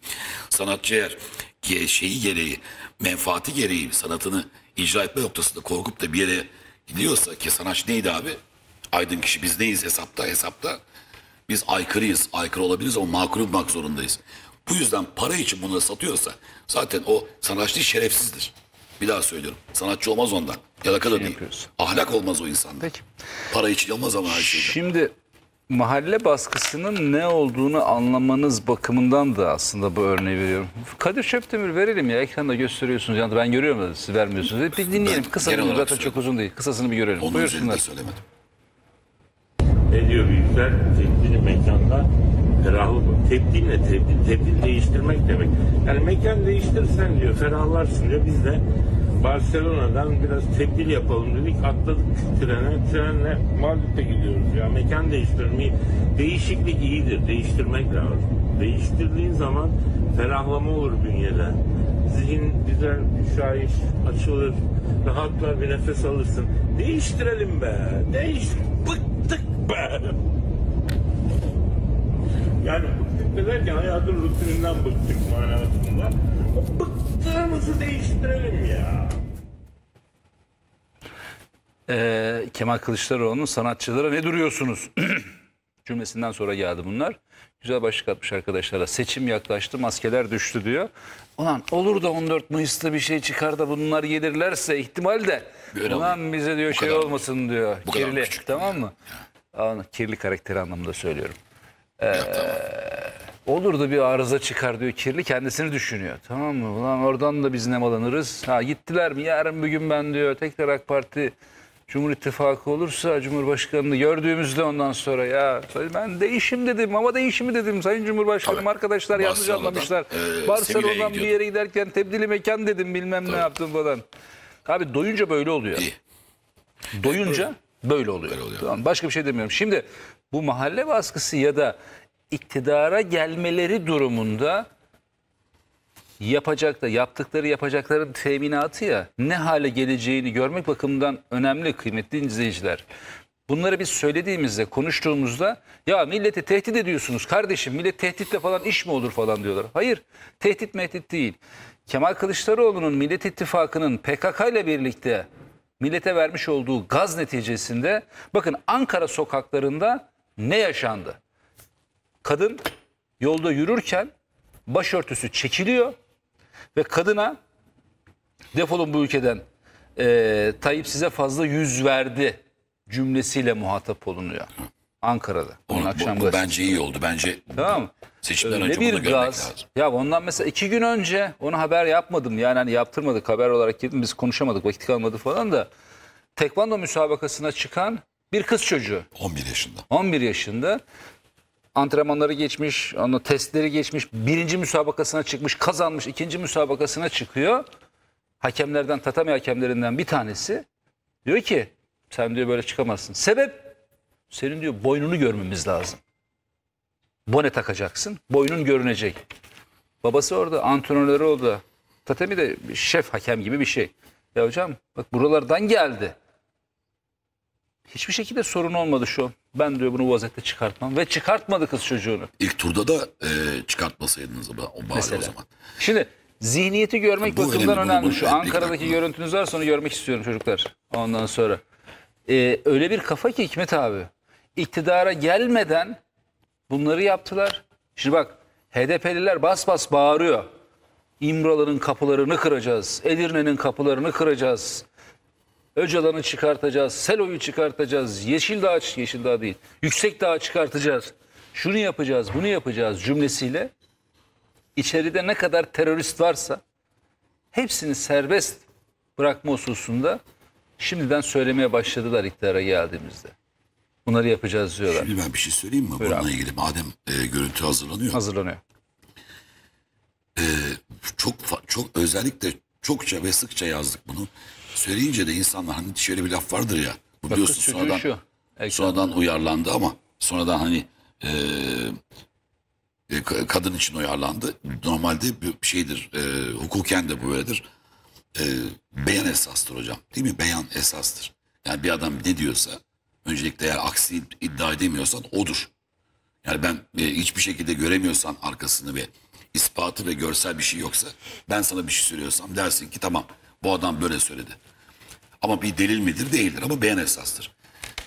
Sanatçı eğer şeyi gereği, menfaati gereği sanatını icra etme noktasında korkup da bir yere gidiyorsa ki sanatçı neydi abi? Aydın kişi biz neyiz hesapta hesapta. Biz aykırıyız. Aykırı olabiliriz ama makul olmak zorundayız. Bu yüzden para için bunları satıyorsa zaten o sanatçı şerefsizdir. Bir daha söylüyorum. Sanatçı olmaz ondan. Yalaka da değil. yapıyoruz. Ahlak olmaz o insanda. Peki. Para için olmaz ama her şeyde. Şimdi mahalle baskısının ne olduğunu anlamanız bakımından da aslında bu örneği veriyorum. Kadir Çöptemir verelim ya ekranda gösteriyorsunuz. Yani ben görüyorum da siz vermiyorsunuz. Bir dinleyelim. Kısa zaten çok söyledim. uzun değil. Kısasını bir görelim. Onun Buyursunlar. söylemedim. Ne diyor büyükler? Tebdili mekanda ferahlık. Tebdil ne tebdil? Değiştirmek demek. Yani mekan değiştirsen diyor ferahlarsın diyor. Biz de Barcelona'dan biraz tebdil yapalım dedik. Atladık trene. Trenle Madrid'e gidiyoruz. Ya mekan değiştirmeyi değişiklik iyidir. Değiştirmek lazım. Değiştirdiğin zaman ferahlama olur bünyede. Zihin güzel, şahiş, açılır. Rahatlar bir nefes alırsın. Değiştirelim be. Değiş. Bıktık be. Yani bıktık derken hayatın rutininden bıktık manasında. O bıktığımızı değiştirelim ya. Ee, Kemal Kılıçdaroğlu'nun sanatçılara ne duruyorsunuz cümlesinden sonra geldi bunlar. Güzel başlık atmış arkadaşlara. Seçim yaklaştı, maskeler düştü diyor. Ulan olur da 14 Mayıs'ta bir şey çıkar da bunlar gelirlerse ihtimal de. Böyle Ulan oluyor. bize diyor Bu şey kadar olmasın diyor. Bu kadar kirli. küçük Tamam mı? Aa, kirli karakteri anlamında söylüyorum. Ya, tamam. Olur da bir arıza çıkar diyor kirli kendisini düşünüyor. Tamam mı? Ulan oradan da biz nemalanırız. Ha gittiler mi yarın bir gün ben diyor tekrar AK Parti Cumhur İttifakı olursa Cumhurbaşkanı'nı gördüğümüzde ondan sonra ya ben değişim dedim ama değişimi dedim Sayın Cumhurbaşkanım Tabii. arkadaşlar yanlış anlamışlar. e, Barcelona'dan bir yere giderken tebdili mekan dedim bilmem ne yaptım falan. Abi doyunca böyle oluyor. İyi. Doyunca böyle oluyor. Böyle oluyor. Tamam, başka bir şey demiyorum. Şimdi bu mahalle baskısı ya da iktidara gelmeleri durumunda yapacak da yaptıkları yapacakların teminatı ya ne hale geleceğini görmek bakımından önemli kıymetli izleyiciler. Bunları biz söylediğimizde, konuştuğumuzda ya milleti tehdit ediyorsunuz kardeşim, millet tehditle falan iş mi olur falan diyorlar. Hayır, tehdit mehdit değil. Kemal Kılıçdaroğlu'nun Millet İttifakı'nın PKK ile birlikte millete vermiş olduğu gaz neticesinde bakın Ankara sokaklarında ne yaşandı? Kadın yolda yürürken başörtüsü çekiliyor ve kadına defolun bu ülkeden eee Tayyip size fazla yüz verdi cümlesiyle muhatap olunuyor. Ankara'da. Bugün Onu- akşam bu, bu bence iyi oldu. Bence Tamam mı? seçimden Öyle önce bunu bir görmek gaz. lazım. Ya ondan mesela iki gün önce onu haber yapmadım. Yani hani yaptırmadık haber olarak girdim biz konuşamadık vakit kalmadı falan da. Tekvando müsabakasına çıkan bir kız çocuğu. 11 yaşında. 11 yaşında antrenmanları geçmiş, onu testleri geçmiş, birinci müsabakasına çıkmış, kazanmış, ikinci müsabakasına çıkıyor. Hakemlerden, tatami hakemlerinden bir tanesi diyor ki sen diyor böyle çıkamazsın. Sebep senin diyor boynunu görmemiz lazım. Bone takacaksın, boynun görünecek. Babası orada, antrenörleri orada. Tatami de şef hakem gibi bir şey. Ya hocam bak buralardan geldi. Hiçbir şekilde sorun olmadı şu. Ben diyor bunu bu vaziyette çıkartmam. Ve çıkartmadı kız çocuğunu. İlk turda da e, çıkartmasaydınız o bari Mesela. o zaman. Şimdi zihniyeti görmek Bu bakımdan önemli, önemli. Şu Ankara'daki görüntünüz varsa onu görmek istiyorum çocuklar. Ondan sonra. Ee, öyle bir kafa ki Hikmet abi. İktidara gelmeden bunları yaptılar. Şimdi bak HDP'liler bas bas bağırıyor. İmralı'nın kapılarını kıracağız. Edirne'nin kapılarını kıracağız. Öcalan'ı çıkartacağız. Selo'yu çıkartacağız. Yeşildağ, Yeşildağ değil. Yüksekdağ'ı çıkartacağız. Şunu yapacağız, bunu yapacağız cümlesiyle içeride ne kadar terörist varsa hepsini serbest bırakma hususunda şimdiden söylemeye başladılar iktidara geldiğimizde. Bunları yapacağız diyorlar. Şimdi ben bir şey söyleyeyim mi? Buyur Bununla abi. ilgili madem e, görüntü hazırlanıyor. Hazırlanıyor. çok fa- çok özellikle çokça ve sıkça yazdık bunu. Söyleyince de insanlar hani şöyle bir laf vardır ya. Bu Bak biliyorsun kız çocuğu sonradan, şu. Sonradan uyarlandı ama sonradan hani e, e, ka- kadın için uyarlandı. Normalde bir şeydir. E, hukuken de bu böyledir. E, beyan esastır hocam. Değil mi? Beyan esastır. Yani bir adam ne diyorsa öncelikle eğer aksi iddia edemiyorsan odur. Yani ben e, hiçbir şekilde göremiyorsan arkasını ve ispatı ve görsel bir şey yoksa ben sana bir şey söylüyorsam dersin ki tamam bu adam böyle söyledi. Ama bir delil midir? Değildir ama beyan esastır.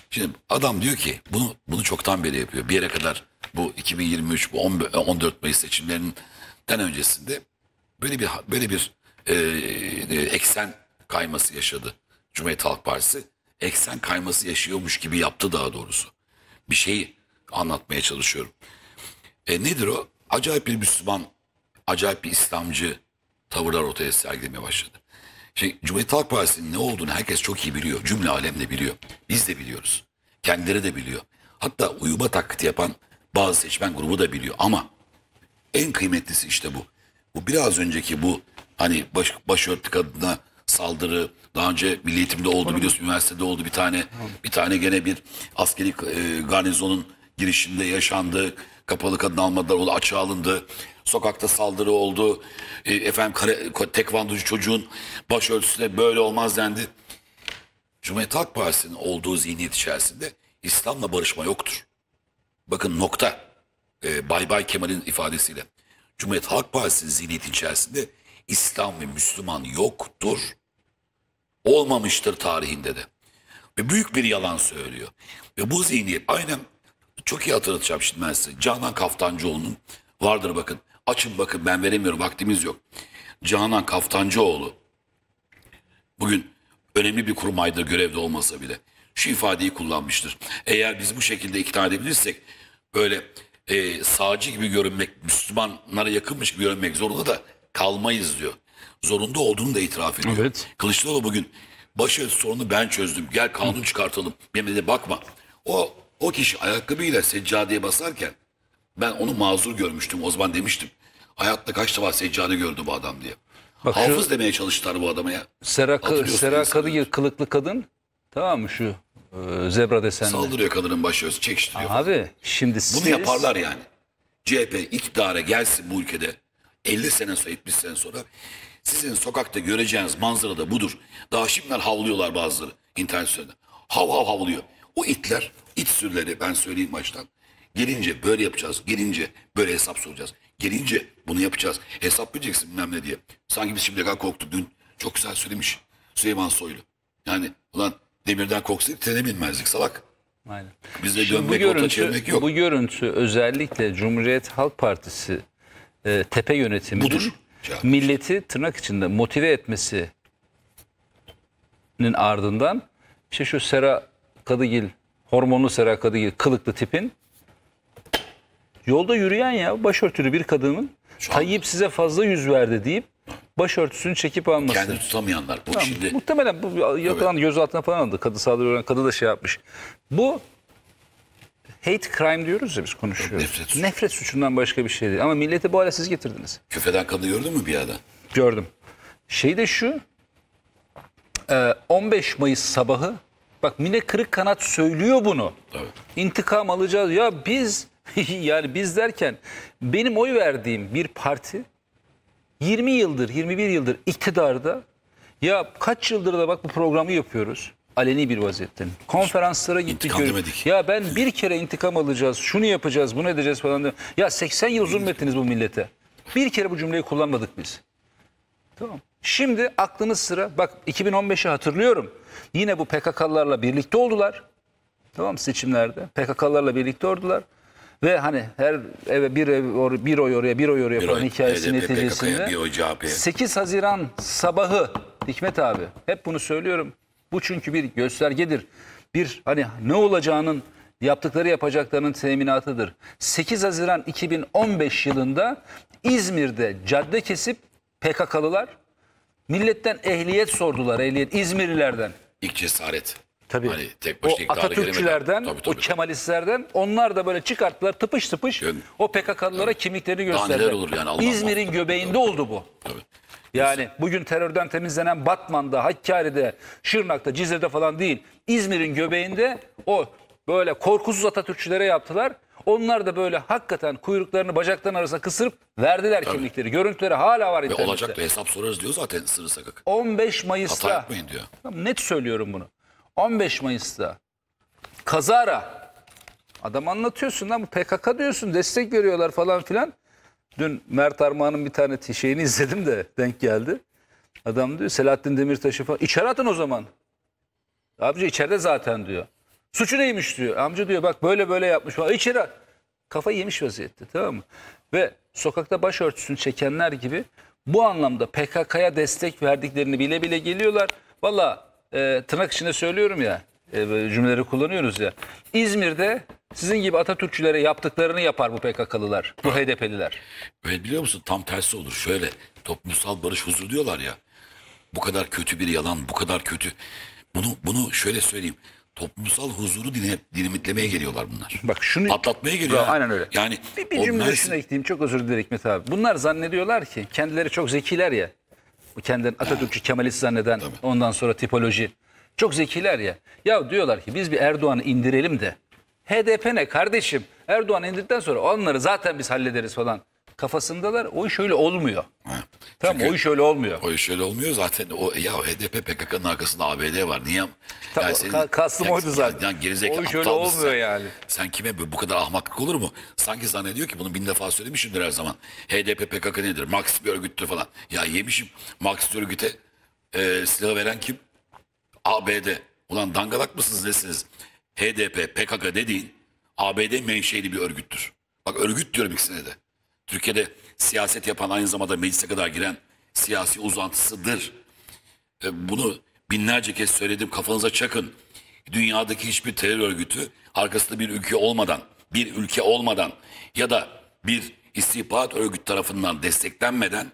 Şimdi adam diyor ki bunu bunu çoktan beri yapıyor. Bir yere kadar bu 2023 bu 15 14 Mayıs seçimlerinden öncesinde böyle bir böyle bir e, e, eksen kayması yaşadı. Cumhuriyet Halk Partisi eksen kayması yaşıyormuş gibi yaptı daha doğrusu. Bir şeyi anlatmaya çalışıyorum. E, nedir o? Acayip bir Müslüman, acayip bir İslamcı tavırlar ortaya sergilemeye başladı. Şey, Cumhuriyet Halk Partisi'nin ne olduğunu herkes çok iyi biliyor. Cümle alem de biliyor. Biz de biliyoruz. Kendileri de biliyor. Hatta uyuma taklidi yapan bazı seçmen grubu da biliyor. Ama en kıymetlisi işte bu. Bu biraz önceki bu hani baş, başörtü kadına saldırı daha önce milli eğitimde oldu biliyorsun üniversitede oldu bir tane bir tane gene bir askeri e, garnizonun girişinde yaşandı. Kapalı kadın almadılar oldu açığa alındı. Sokakta saldırı oldu. E, efendim kare, tekvandocu çocuğun başörtüsüne böyle olmaz dendi. Cumhuriyet Halk Partisi'nin olduğu zihniyet içerisinde İslam'la barışma yoktur. Bakın nokta. E, Bay Bay Kemal'in ifadesiyle. Cumhuriyet Halk Partisi'nin zihniyeti içerisinde İslam ve Müslüman yoktur. Olmamıştır tarihinde de. Ve büyük bir yalan söylüyor. Ve bu zihniyet aynen çok iyi hatırlatacağım şimdi ben size. Canan Kaftancıoğlu'nun vardır bakın. Açın bakın ben veremiyorum vaktimiz yok. Canan Kaftancıoğlu bugün önemli bir kurmayda görevde olmasa bile şu ifadeyi kullanmıştır. Eğer biz bu şekilde ikna edebilirsek böyle e, sağcı gibi görünmek, Müslümanlara yakınmış gibi görünmek zorunda da kalmayız diyor. Zorunda olduğunu da itiraf ediyor. Evet. Kılıçdaroğlu bugün başörtüsü sorunu ben çözdüm. Gel kanun çıkartalım. Benim de bakma. O o kişi ayakkabıyla seccadeye basarken ben onu mazur görmüştüm. O zaman demiştim. Hayatta kaç defa seccade gördü bu adam diye. Bak şu- Hafız demeye çalıştılar bu adama ya. Sera, Hatırlıyorsun Sera insanı. Kadıgil kılıklı kadın tamam mı şu e, zebra desenli. Saldırıyor kadının başörtüsü çekiştiriyor. Abi şimdi siz... Bunu yaparlar yani. CHP iktidara gelsin bu ülkede 50 sene sonra 70 sene sonra sizin sokakta göreceğiniz manzara da budur. Daha şimdiden havlıyorlar bazıları internet üzerinde. Hav hav havlıyor. O itler, it sürüleri ben söyleyeyim baştan. Gelince böyle yapacağız. Gelince böyle hesap soracağız. Gelince bunu yapacağız. Hesap vereceksin bilmem ne diye. Sanki biz şimdiye kadar korktuk. Dün çok güzel söylemiş Süleyman Soylu. Yani ulan demirden korksaydık trene binmezdik salak. Aynen. Bizde Şimdi bu dönmek, çevirmek görüntü, yok. bu görüntü özellikle Cumhuriyet Halk Partisi e, tepe yönetiminin Budur. Milleti tırnak içinde motive etmesinin ardından işte şu Sera Kadıgil, hormonlu Sera Kadıgil kılıklı tipin yolda yürüyen ya başörtülü bir kadının Şu Tayyip size fazla yüz verdi deyip başörtüsünü çekip alması. Kendini tutamayanlar. Bu Tamam, şimdi Muhtemelen bu yakalan gözaltına falan aldı. Kadı saldırı kadı da şey yapmış. Bu hate crime diyoruz ya biz konuşuyoruz. Nefret suçu. Nefret suçundan başka bir şey değil. Ama milleti bu hale siz getirdiniz. küfeden kadını gördün mü bir ara? Gördüm. Şey de şu. e, 15 Mayıs sabahı bak Mine Kırık Kanat söylüyor bunu. Tabii. İntikam alacağız. Ya biz yani biz derken benim oy verdiğim bir parti 20 yıldır 21 yıldır iktidarda ya kaç yıldır da bak bu programı yapıyoruz. Aleni bir vaziyetten. Konferanslara gittik. İntikam demedik. Ya ben bir kere intikam alacağız, şunu yapacağız, bunu edeceğiz falan. diyor. Ya 80 yıl zulmettiniz bu millete. Bir kere bu cümleyi kullanmadık biz. Tamam. Şimdi aklınız sıra bak 2015'i hatırlıyorum. Yine bu PKK'larla birlikte oldular. Tamam mı? seçimlerde. PKK'larla birlikte oldular. Ve hani her eve bir ev or- bir oy oraya bir oy oraya falan hikayesi neticesinde. PKK'ya, bir oy CHP'ye. 8 Haziran sabahı Hikmet abi hep bunu söylüyorum. Bu çünkü bir göstergedir. Bir hani ne olacağının yaptıkları yapacaklarının teminatıdır. 8 Haziran 2015 yılında İzmir'de cadde kesip PKK'lılar milletten ehliyet sordular. Ehliyet İzmirlilerden. İlk cesaret. Tabii. Hani tek o başına Atatürkçülerden. Tabii, tabii. o Kemalistlerden onlar da böyle çıkarttılar tıpış tıpış Yani- o PKK'lılara kimliklerini Daha neler gösterdiler. olur yani, Allah İzmir'in göbeğinde oldu bu. Tabii. Yani bugün terörden temizlenen Batman'da, Hakkari'de, Şırnak'ta, Cizre'de falan değil. İzmir'in göbeğinde o böyle korkusuz Atatürkçülere yaptılar. Onlar da böyle hakikaten kuyruklarını bacaklarının arasına kısırıp verdiler kimlikleri. Görüntüleri hala var Ve internette. olacak da hesap sorarız diyor zaten Sırrı Sakık. 15 Hata Mayıs'ta yapmayın diyor. Tamam, Net söylüyorum bunu. 15 Mayıs'ta kazara adam anlatıyorsun lan bu PKK diyorsun destek veriyorlar falan filan. Dün Mert Armağan'ın bir tane şeyini izledim de denk geldi. Adam diyor Selahattin Demirtaş'ı falan içeri atın o zaman. Amca içeride zaten diyor. Suçu neymiş diyor. Amca diyor bak böyle böyle yapmış falan. İçeri at. Kafayı yemiş vaziyette tamam mı? Ve sokakta başörtüsünü çekenler gibi bu anlamda PKK'ya destek verdiklerini bile bile geliyorlar. Valla e, tırnak içinde söylüyorum ya e, cümleleri kullanıyoruz ya. İzmir'de sizin gibi Atatürkçülere yaptıklarını yapar bu PKK'lılar, bu HDP'liler. Ve biliyor musun tam tersi olur. Şöyle toplumsal barış huzur diyorlar ya. Bu kadar kötü bir yalan, bu kadar kötü. Bunu bunu şöyle söyleyeyim. Toplumsal huzuru dine, dinamitlemeye geliyorlar bunlar. Bak şunu Patlatmaya geliyor. Ha. aynen öyle. Yani bir, bir cümle şuna ekleyeyim. Çok özür dilerim Hikmet abi. Bunlar zannediyorlar ki kendileri çok zekiler ya. Bu kendilerini Atatürkçü Kemalist zanneden ondan sonra tipoloji. Çok zekiler ya. Ya diyorlar ki biz bir Erdoğan'ı indirelim de. HDP ne kardeşim? Erdoğan indirdikten sonra onları zaten biz hallederiz falan. Kafasındalar. O iş öyle olmuyor. Tamam Çünkü- o iş öyle olmuyor. O iş öyle olmuyor zaten. O ya HDP PKK'nın arkasında ABD var. Niye? Tamam, ka- kastım oydu zaten. Yani gerizekalı O iş öyle olmuyor sen? yani. Sen kime bu bu kadar ahmaklık olur mu? Sanki zannediyor ki bunu bin defa söylemişimdir her zaman. HDP PKK nedir? Marksist bir örgüttür falan. Ya yemişim Marksist örgüte e, silahı veren kim? ABD. Ulan dangalak mısınız nesiniz? HDP, PKK dediğin ABD menşeli bir örgüttür. Bak örgüt diyorum ikisine de. Türkiye'de siyaset yapan aynı zamanda meclise kadar giren siyasi uzantısıdır. E, Bunu binlerce kez söyledim kafanıza çakın. Dünyadaki hiçbir terör örgütü arkasında bir ülke olmadan, bir ülke olmadan ya da bir istihbarat örgütü tarafından desteklenmeden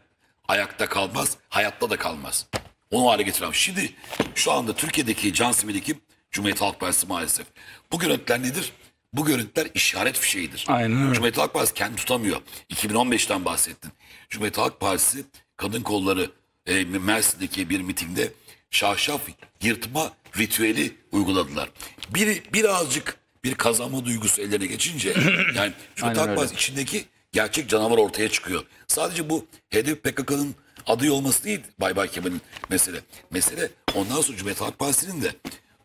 ayakta kalmaz, hayatta da kalmaz. Onu hale getirem. Şimdi şu anda Türkiye'deki can simidi kim? Cumhuriyet Halk Partisi maalesef. Bu görüntüler nedir? Bu görüntüler işaret fişeğidir. Aynen öyle. Cumhuriyet Halk Partisi kendi tutamıyor. 2015'ten bahsettin. Cumhuriyet Halk Partisi kadın kolları e, Mersin'deki bir mitingde şahşaf yırtma ritüeli uyguladılar. Bir, birazcık bir kazanma duygusu ellerine geçince yani Cumhuriyet Halk. Partisi içindeki gerçek canavar ortaya çıkıyor. Sadece bu HDP PKK'nın aday olması değil Bay Bay Kemal'in mesele. Mesele ondan sonra Cumhuriyet Halk Partisi'nin de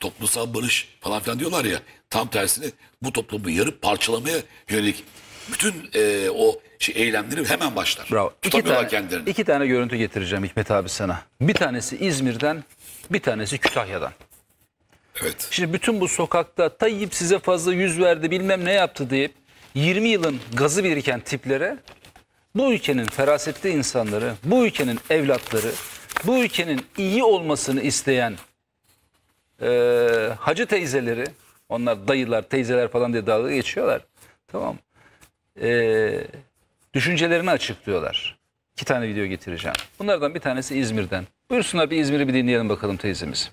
toplumsal barış falan filan diyorlar ya tam tersine bu toplumu yarıp parçalamaya yönelik bütün e, o şey eylemleri hemen başlar. Bravo. İki Tutamıyorlar tane, kendilerini. iki tane görüntü getireceğim Hikmet abi sana. Bir tanesi İzmir'den, bir tanesi Kütahya'dan. Evet. Şimdi bütün bu sokakta Tayyip size fazla yüz verdi bilmem ne yaptı deyip 20 yılın gazı biriken tiplere bu ülkenin ferasetli insanları, bu ülkenin evlatları, bu ülkenin iyi olmasını isteyen eee, hacı teyzeleri, onlar dayılar, teyzeler falan diye dalga geçiyorlar. Tamam. Eee, düşüncelerini açıklıyorlar. İki tane video getireceğim. Bunlardan bir tanesi İzmir'den. Buyursunlar bir İzmir'i bir dinleyelim bakalım teyzemiz.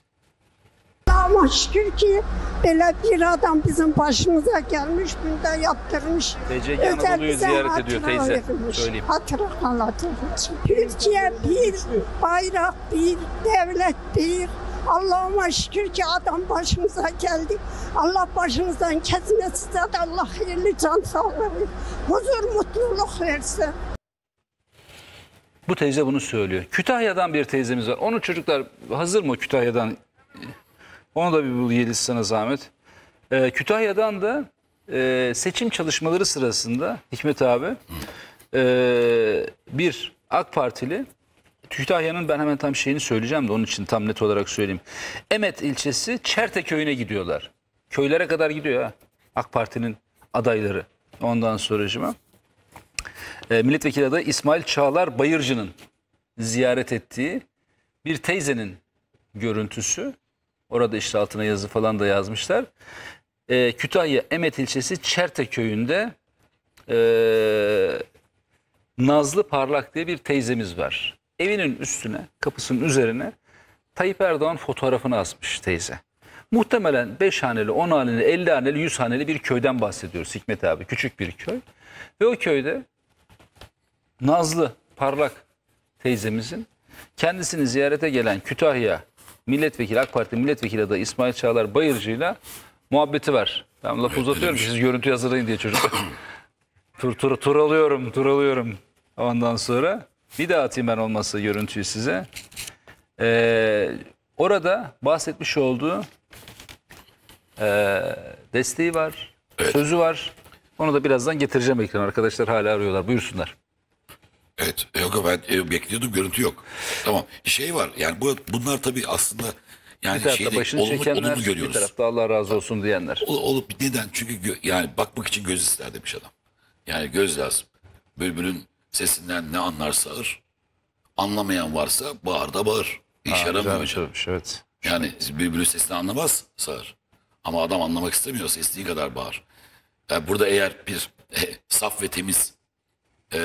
Ama şükür ki böyle bir adam bizim başımıza gelmiş, bunda yaptırmış. TCG Anadolu'yu ziyaret ediyor teyze. verilmiş. Söyleyeyim. Hatıra anlatılmış. Türkiye bir, bayrak bir, devlet bir. Allah'ıma şükür ki adam başımıza geldi. Allah başımızdan kesmesin de Allah hayırlı can sağlığı, huzur, mutluluk versin. Bu teyze bunu söylüyor. Kütahya'dan bir teyzemiz var. Onu çocuklar hazır mı Kütahya'dan? Onu da bir bul Yeliz zahmet. Ee, Kütahya'dan da e, seçim çalışmaları sırasında Hikmet abi e, bir AK Partili Kütahya'nın ben hemen tam şeyini söyleyeceğim de onun için tam net olarak söyleyeyim. Emet ilçesi Çerte köyüne gidiyorlar. Köylere kadar gidiyor ha. AK Parti'nin adayları. Ondan sonracıma. E, milletvekili adayı İsmail Çağlar Bayırcı'nın ziyaret ettiği bir teyzenin görüntüsü. Orada işte altına yazı falan da yazmışlar. E, Kütahya Emet ilçesi Çerte köyünde e, Nazlı Parlak diye bir teyzemiz var. Evinin üstüne, kapısının üzerine Tayyip Erdoğan fotoğrafını asmış teyze. Muhtemelen 5 haneli, 10 haneli, 50 haneli, 100 haneli bir köyden bahsediyoruz Hikmet abi. Küçük bir köy. Ve o köyde Nazlı Parlak teyzemizin kendisini ziyarete gelen Kütahya milletvekili, AK Parti milletvekili adayı İsmail Çağlar Bayırcı'yla muhabbeti var. Ben lafı uzatıyorum siz görüntü hazırlayın diye çocuk. tur, tur, tur alıyorum, tur alıyorum. Ondan sonra bir daha atayım ben olmazsa görüntüyü size. Ee, orada bahsetmiş olduğu ee, desteği var, sözü var. Onu da birazdan getireceğim ekrana. Arkadaşlar hala arıyorlar. Buyursunlar. Evet. Yok ben e, bekliyordum görüntü yok. Tamam. Şey var yani bu bunlar tabii aslında yani bir tarafta şeyde başını olumlu, çekenler, olumlu bir görüyoruz. tarafta Allah razı olsun diyenler. Ol- olup neden? Çünkü gö- yani bakmak için göz ister demiş adam. Yani göz lazım. Bülbülün sesinden ne anlar sağır. Anlamayan varsa bağır da bağır. İş yaramıyor hocam. evet. Yani bülbülün sesini anlamaz sağır. Ama adam anlamak istemiyorsa istediği kadar bağır. Yani burada eğer bir e, saf ve temiz e,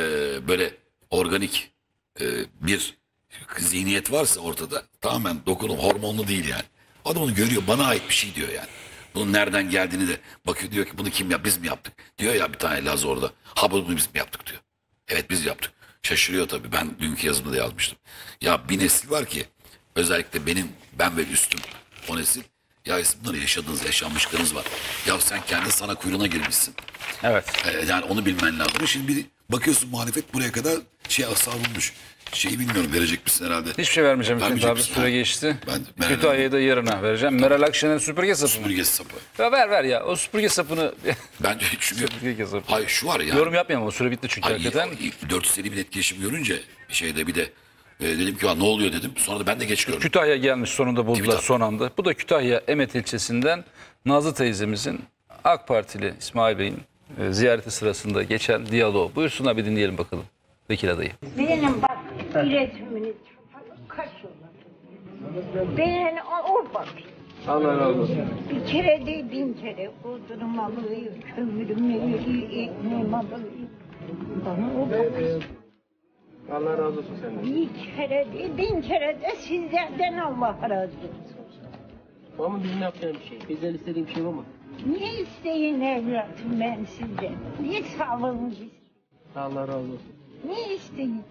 böyle organik e, bir zihniyet varsa ortada tamamen dokunum hormonlu değil yani. Adam onu görüyor bana ait bir şey diyor yani. Bunun nereden geldiğini de bakıyor diyor ki bunu kim yap biz mi yaptık? Diyor ya bir tane Laz orada. Ha bunu biz mi yaptık diyor. Evet biz yaptık. Şaşırıyor tabii ben dünkü yazımda da yazmıştım. Ya bir nesil var ki özellikle benim ben ve üstüm o nesil. Ya bunları yaşadınız yaşanmışlığınız var. Ya sen kendi sana kuyruğuna girmişsin. Evet. Ee, yani onu bilmen lazım. Şimdi bir bakıyorsun muhalefet buraya kadar şey savrulmuş. Şeyi bilmiyorum verecek misin herhalde. Hiçbir şey vermeyeceğim. Vermeyecek abi misin? süre geçti. Ben, ben Kütahya'yı da yarına vereceğim. Meral Akşener'in süpürge sapı mı? Süpürge sapı. Ya ver ver ya. O süpürge sapını Bence çünkü süpürge sapı. hayır şu var ya. Yorum yapmayalım o süre bitti çünkü Ay, hakikaten. 450 bin etkileşim görünce şeyde bir de e, dedim ki "Ya ne oluyor dedim. Sonra da ben de geç gördüm. Kütahya gelmiş sonunda buldular son anda. Bu da Kütahya Emet ilçesinden Nazlı teyzemizin AK Partili İsmail Bey'in e, ziyareti sırasında geçen diyaloğu. Buyursunlar bir dinleyelim bakalım. Vekil adayı. Benim bak üretimini kaçıyorlar. Ben o, o bak. Allah razı olsun. Bir kere değil bin kere odunum alıyor, ekmeğimi alıyor. Bana o bak. Allah razı olsun senden. Bir kere değil bin kere de sizlerden Allah razı olsun. Ama bizim yapacağımız bir şey. Bizden istediğim şey var mı? Ne isteyin evlatım ben sizden? Ne sağlığınız Allah razı olsun. Ne isteyin?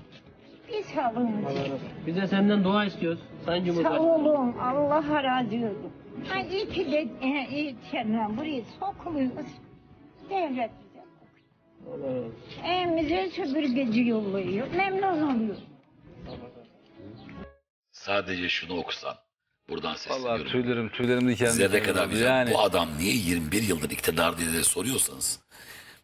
Bir sağlığınız Allah razı olsun. Biz de senden dua istiyoruz. Sayın Sağ Cumhurbaşkanı. olun, Allah razı olsun. Ha, iyi ki de e, iyi ki buraya sokuluyoruz. Devlet bize bakıyor. Allah razı olsun. Evimize süpürgeci yolluyor. Memnun oluyor. Sadece şunu okusan. Buradan Vallahi sesleniyorum. tüylerim tüylerim diken. Zerre kadar güzel. Yani Bu adam niye 21 yıldır iktidar diye de soruyorsanız.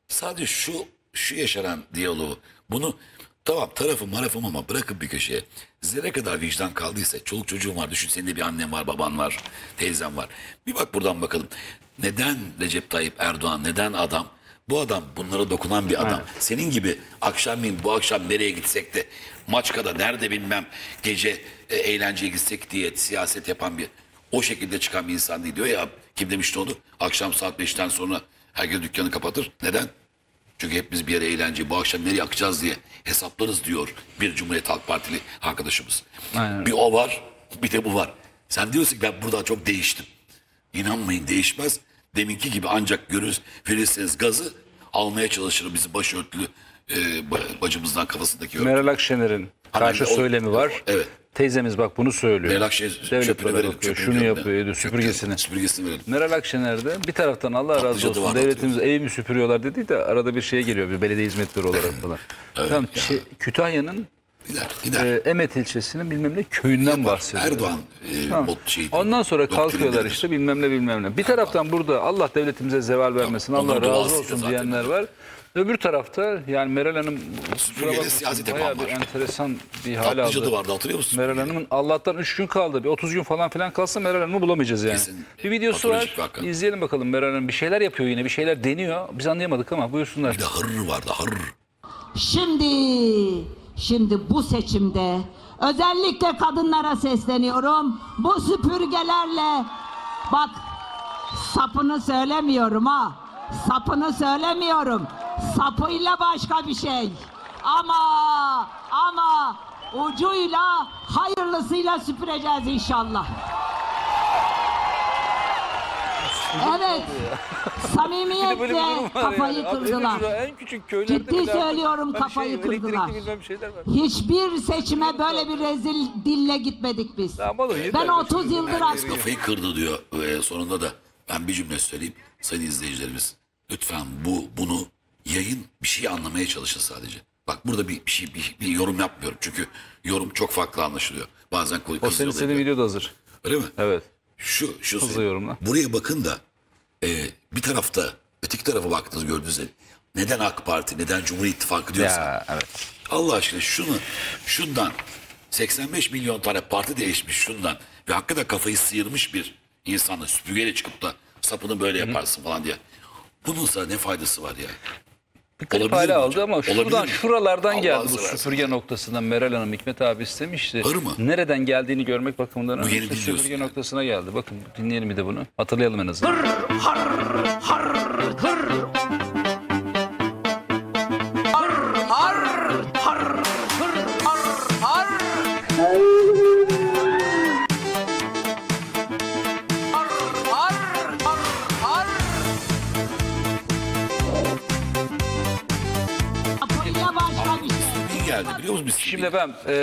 Sadece şu şu yaşanan diyaloğu bunu tamam tarafım marafım ama bırakın bir köşeye. Zerre kadar vicdan kaldıysa çoluk çocuğun var. Düşün senin de bir annen var, baban var, teyzen var. Bir bak buradan bakalım. Neden Recep Tayyip Erdoğan, neden adam? Bu adam bunlara dokunan bir adam. Senin gibi akşamleyin bu akşam nereye gitsek de Maçka'da nerede bilmem gece e, eğlenceye gitsek diye siyaset yapan bir o şekilde çıkan bir insan değil diyor ya. Kim demişti onu? Akşam saat 5'ten sonra herkes dükkanı kapatır. Neden? Çünkü hep biz bir yere eğlence bu akşam nereye akacağız diye hesaplarız diyor bir Cumhuriyet Halk Partili arkadaşımız. Aynen. Bir o var bir de bu var. Sen diyorsun ki ben burada çok değiştim. İnanmayın değişmez. Deminki gibi ancak görür, verirseniz gazı almaya çalışır bizim başörtülü e, ba- bacımızdan kafasındaki örtü. Meral Akşener'in karşı söylemi var. Evet. Teyzemiz bak bunu söylüyor. Meral Akşener Devlet verelim, bakıyor, şunu yapıyor, ediyor, süpürgesini. Süpürgesini verelim. Meral Akşener de bir taraftan Allah razı olsun devletimiz evimi süpürüyorlar dedi de arada bir şeye geliyor bir belediye hizmetleri olarak falan. tamam, şey, Kütahya'nın Gider, gider. e, Emet ilçesinin bilmem ne köyünden bahsediyor. Erdoğan e, Tamam. bot şey, Ondan sonra kalkıyorlar işte bilmem ne bilmem ne. Bir taraftan burada Allah devletimize zeval vermesin, Tamam, Allah razı olsun diyenler var. Öbür tarafta yani Meral Hanım bayağı yapan bir var. enteresan bir hal Tatlıcadı aldı. vardı hatırlıyor musun? Meral Hanım'ın Allah'tan 3 gün kaldı. Bir 30 gün falan filan kalsa Meral Hanım'ı bulamayacağız yani. Kesin. Bir videosu var. Patolojik vaka. İzleyelim bakalım Meral Hanım bir şeyler yapıyor yine. Bir şeyler deniyor. Biz anlayamadık ama buyursunlar. Bir de hırr vardı hırr. Şimdi, şimdi bu seçimde özellikle kadınlara sesleniyorum. Bu süpürgelerle bak sapını söylemiyorum ha. Sapını söylemiyorum. Sapıyla başka bir şey. Ama ama ucuyla hayırlısıyla süpüreceğiz inşallah. Evet. Samimiyetle kafayı yani. Kırdılar. ucuna, En küçük köylerde Ciddi söylüyorum, kafayı şey, kırdılar. Hiçbir seçime böyle bir rezil dille gitmedik biz. Ben 30 yıldır Herkes asker. kafayı kırdı diyor ve sonunda da ben bir cümle söyleyeyim sayın izleyicilerimiz. Lütfen bu bunu yayın bir şey anlamaya çalışın sadece. Bak burada bir, bir şey bir, bir yorum yapmıyorum çünkü yorum çok farklı anlaşılıyor. Bazen koy O senin senin video da hazır. Öyle mi? Evet. Şu şu Hızlı yorumla. Buraya bakın da e, bir tarafta öteki tarafa baktınız gördüğünüzde neden AK Parti neden Cumhur İttifakı diyorsan. Ya evet. Allah aşkına şunu şundan 85 milyon tane parti değişmiş şundan ve hakikaten kafayı sıyırmış bir insanla süpürgeyle çıkıp da sapını böyle yaparsın falan diye. Bunun sana ne faydası var ya? Bir klip Olabilir hale mi aldı hocam? ama Olabilir şuradan mi? şuralardan geldi bu seversen. süpürge noktasından Meral Hanım Hikmet abi istemişti. Hır mı? Nereden geldiğini görmek bakımından Bu önemli. yeni İşte biliyorsun süpürge noktasına geldi. Bakın dinleyelim bir de bunu. Hatırlayalım en azından. Apo'ya biz? Şimdi ben e,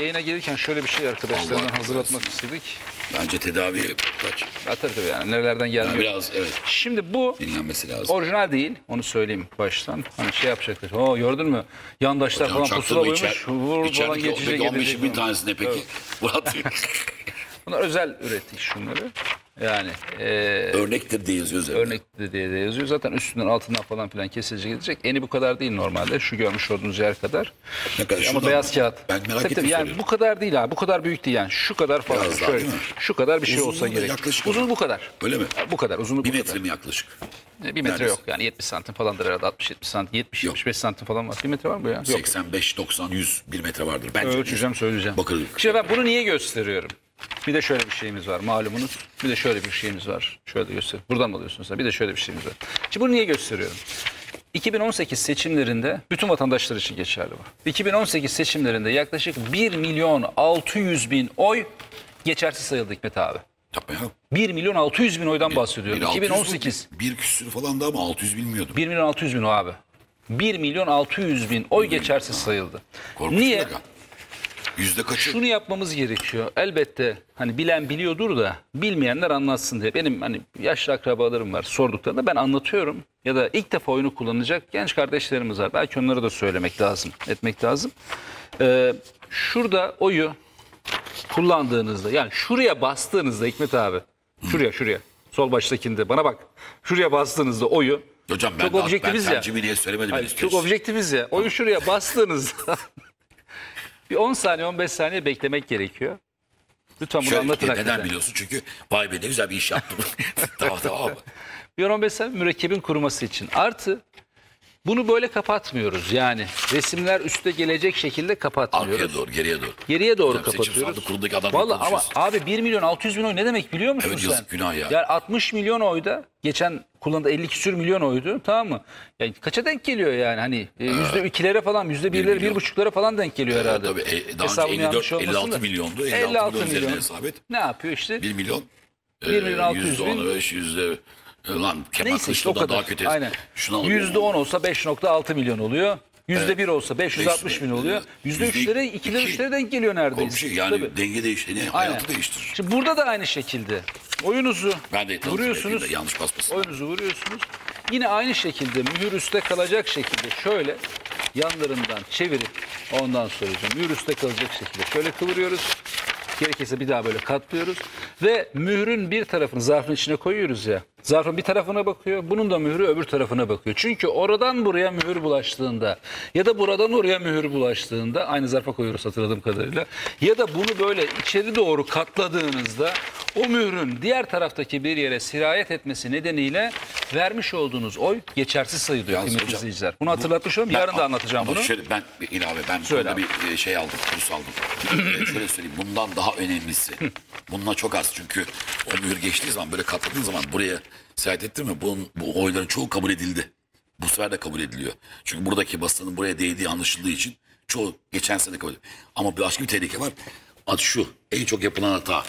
yayına gelirken şöyle bir şey arkadaşlarına Allah hazırlatmak istedik. Bence tedavi kaç. Ya, tabii tabii yani nerelerden Yani gelmiyor. biraz evet Şimdi bu dinlenmesi lazım. orijinal değil. Onu söyleyeyim baştan. Hani şey yapacaklar. Oo gördün mü? Yandaşlar Hocam falan pusula koymuş. içer, Vur falan geçecek. 15 edecek bin falan. tanesine peki Murat Bunlar özel ürettik şunları. Yani e, örnektir diye yazıyor üzerinde. örnek de diye de yazıyor. Zaten üstünden altından falan filan kesilecek gidecek. Eni bu kadar değil normalde. Şu görmüş olduğunuz yer kadar. Ne kadar? Ama beyaz mı? kağıt. Ben merak Tabii ettim tabii yani bu kadar değil abi. Bu kadar büyük değil yani. Şu kadar falan. Biraz Şöyle, değil mi? şu kadar bir şey Uzunluğu olsa gerek. yaklaşık Uzun bu kadar. Öyle mi? Bu kadar. Uzunluğu bu Bir kadar. metre mi yaklaşık? Bir metre Neredeyse. yok yani 70 santim falandır herhalde 60-70 santim 70-75 santim falan var. Bir metre var mı bu ya? Yok. 85, 90, 100 bir metre vardır. Bence. Ölçeceğim söyleyeceğim. Bakalım. Şimdi ben bunu niye gösteriyorum? Bir de şöyle bir şeyimiz var malumunuz. Bir de şöyle bir şeyimiz var. Şöyle göster. Buradan mı alıyorsunuz? Bir de şöyle bir şeyimiz var. Şimdi bunu niye gösteriyorum? 2018 seçimlerinde bütün vatandaşlar için geçerli bu. 2018 seçimlerinde yaklaşık 1 milyon 600 bin oy geçersiz sayıldı Hikmet abi. Yapma ya. 1 milyon 600 bin oydan bahsediyorum. Bir 600 2018. bu, Bir küsür falan da ama 600 bilmiyordum. 1 milyon 600 bin o abi. 1 milyon 600 bin oy geçersiz sayıldı. Korkunç Niye? rakam. Yüzde kaçı? Şunu yapmamız gerekiyor. Elbette hani bilen biliyordur da bilmeyenler anlatsın diye. Benim hani yaşlı akrabalarım var sorduklarında ben anlatıyorum. Ya da ilk defa oyunu kullanacak genç kardeşlerimiz var. Belki onlara da söylemek lazım, etmek lazım. Ee, şurada oyu kullandığınızda yani şuraya bastığınızda Hikmet abi. Şuraya şuraya. Sol baştakinde bana bak. Şuraya bastığınızda oyu Hocam ben, çok ben objektifiz ya. niye söylemedim Hayır, çok objektifiz ya. Oyu şuraya bastığınızda bir 10 saniye 15 saniye beklemek gerekiyor. Lütfen bunu Şöyle, anlatın neden hakikaten. biliyorsun? Çünkü vay be ne güzel bir iş yaptım. tamam tamam. Bir 15 saniye mürekkebin kuruması için. Artı bunu böyle kapatmıyoruz. Yani resimler üste gelecek şekilde kapatmıyoruz. Arkaya doğru geriye doğru. Geriye doğru seçim kapatıyoruz. kurulundaki adamla Vallahi ama abi 1 milyon 600 bin oy ne demek biliyor musun Evet, sen? yazık, günah ya. Yani 60 milyon oyda geçen kullandığı 50 küsür milyon oydu tamam mı? Yani kaça denk geliyor yani hani e, yüzde ikilere falan yüzde birlere bir buçuklara falan denk geliyor herhalde. Tabii e, daha Hesabını önce yanlış 54, olmasın 56 da. milyondu. 56, 56 milyon milyon. hesap et. Ne yapıyor işte? 1 milyon. 1 milyon 600 bin. %15, yüzde... Lan Kemal Neyse işte o kadar. daha kötü. Aynen. Şunu. Yüzde on olsa 5.6 milyon oluyor. Yüzde bir olsa 560 bin oluyor. Yüzde Yüzde üçlere, iki- ikilere, üçlere denk geliyor neredeyse. Komşu yani Tabii. denge değişti. Ne? Hayatı değiştirir. Şimdi burada da aynı şekilde oyunuzu Ben de tanıtım vuruyorsunuz. yapayım da yanlış basmasın. Oyunuzu vuruyorsunuz. Yine aynı şekilde mühür üstte kalacak şekilde şöyle yanlarından çevirip ondan sonra mühür üstte kalacak şekilde şöyle kıvırıyoruz. Gerekirse bir daha böyle katlıyoruz. Ve mührün bir tarafını zarfın içine koyuyoruz ya. Zarfın bir tarafına bakıyor. Bunun da mührü öbür tarafına bakıyor. Çünkü oradan buraya mühür bulaştığında ya da buradan oraya mühür bulaştığında aynı zarfa koyuyoruz hatırladığım kadarıyla. Ya da bunu böyle içeri doğru katladığınızda o mührün diğer taraftaki bir yere sirayet etmesi nedeniyle vermiş olduğunuz oy geçersiz sayılıyor Yalnız kıymetli hocam, izleyiciler. Bunu hatırlatmış olayım. Yarın da anlatacağım bunu. Şöyle ben bir ilave ben Söyle burada abi. bir e, şey aldım kurs aldım. Şöyle söyleyeyim bundan daha önemlisi. Bundan çok az çünkü o mühür geçtiği zaman böyle katladığın zaman buraya seyahat ettin mi bunun, bu oyların çoğu kabul edildi. Bu sefer de kabul ediliyor. Çünkü buradaki basının buraya değdiği anlaşıldığı için çoğu geçen sene kabul edildi. Ama başka bir tehlike var. Adı şu en çok yapılan hata.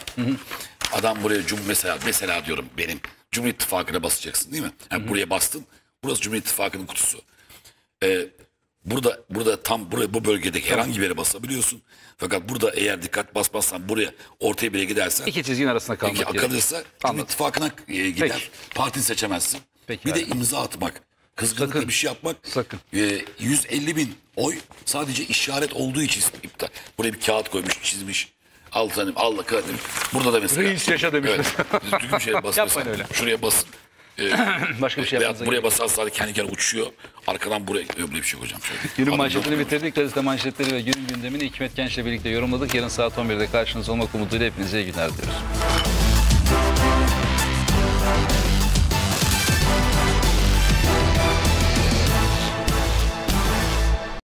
Adam buraya cum mesela mesela diyorum benim Cumhur İttifakı'na basacaksın değil mi? Yani buraya bastın. Burası Cumhur İttifakı'nın kutusu. Ee, burada burada tam buraya bu bölgedeki herhangi bir yere basabiliyorsun. Fakat burada eğer dikkat basmazsan buraya ortaya bile gidersen İki çizginin arasında kalmak gerekiyor. kalırsa Cumhur İttifakı'na e, gider. Peki. Parti seçemezsin. Peki bir de abi. imza atmak. Kızgınlıkla bir şey yapmak. Sakın. E, 150 bin oy sadece işaret olduğu için iptal. Buraya bir kağıt koymuş, çizmiş. Al canım, al kardeşim. Burada da mesela. Reis yaşa demişiz. Evet. Düzgün şey bas mesela. öyle. Şuraya basın. Ee, Başka bir şey e, veya buraya gerek basar sadece kendi kendine uçuyor. Arkadan buraya öyle bir şey yok hocam. Şöyle. Günün Adam manşetini bitirdik. Gazete manşetleri ve günün gündemini Hikmet Genç'le birlikte yorumladık. Yarın saat 11'de karşınızda olmak umuduyla hepinize iyi günler diliyoruz.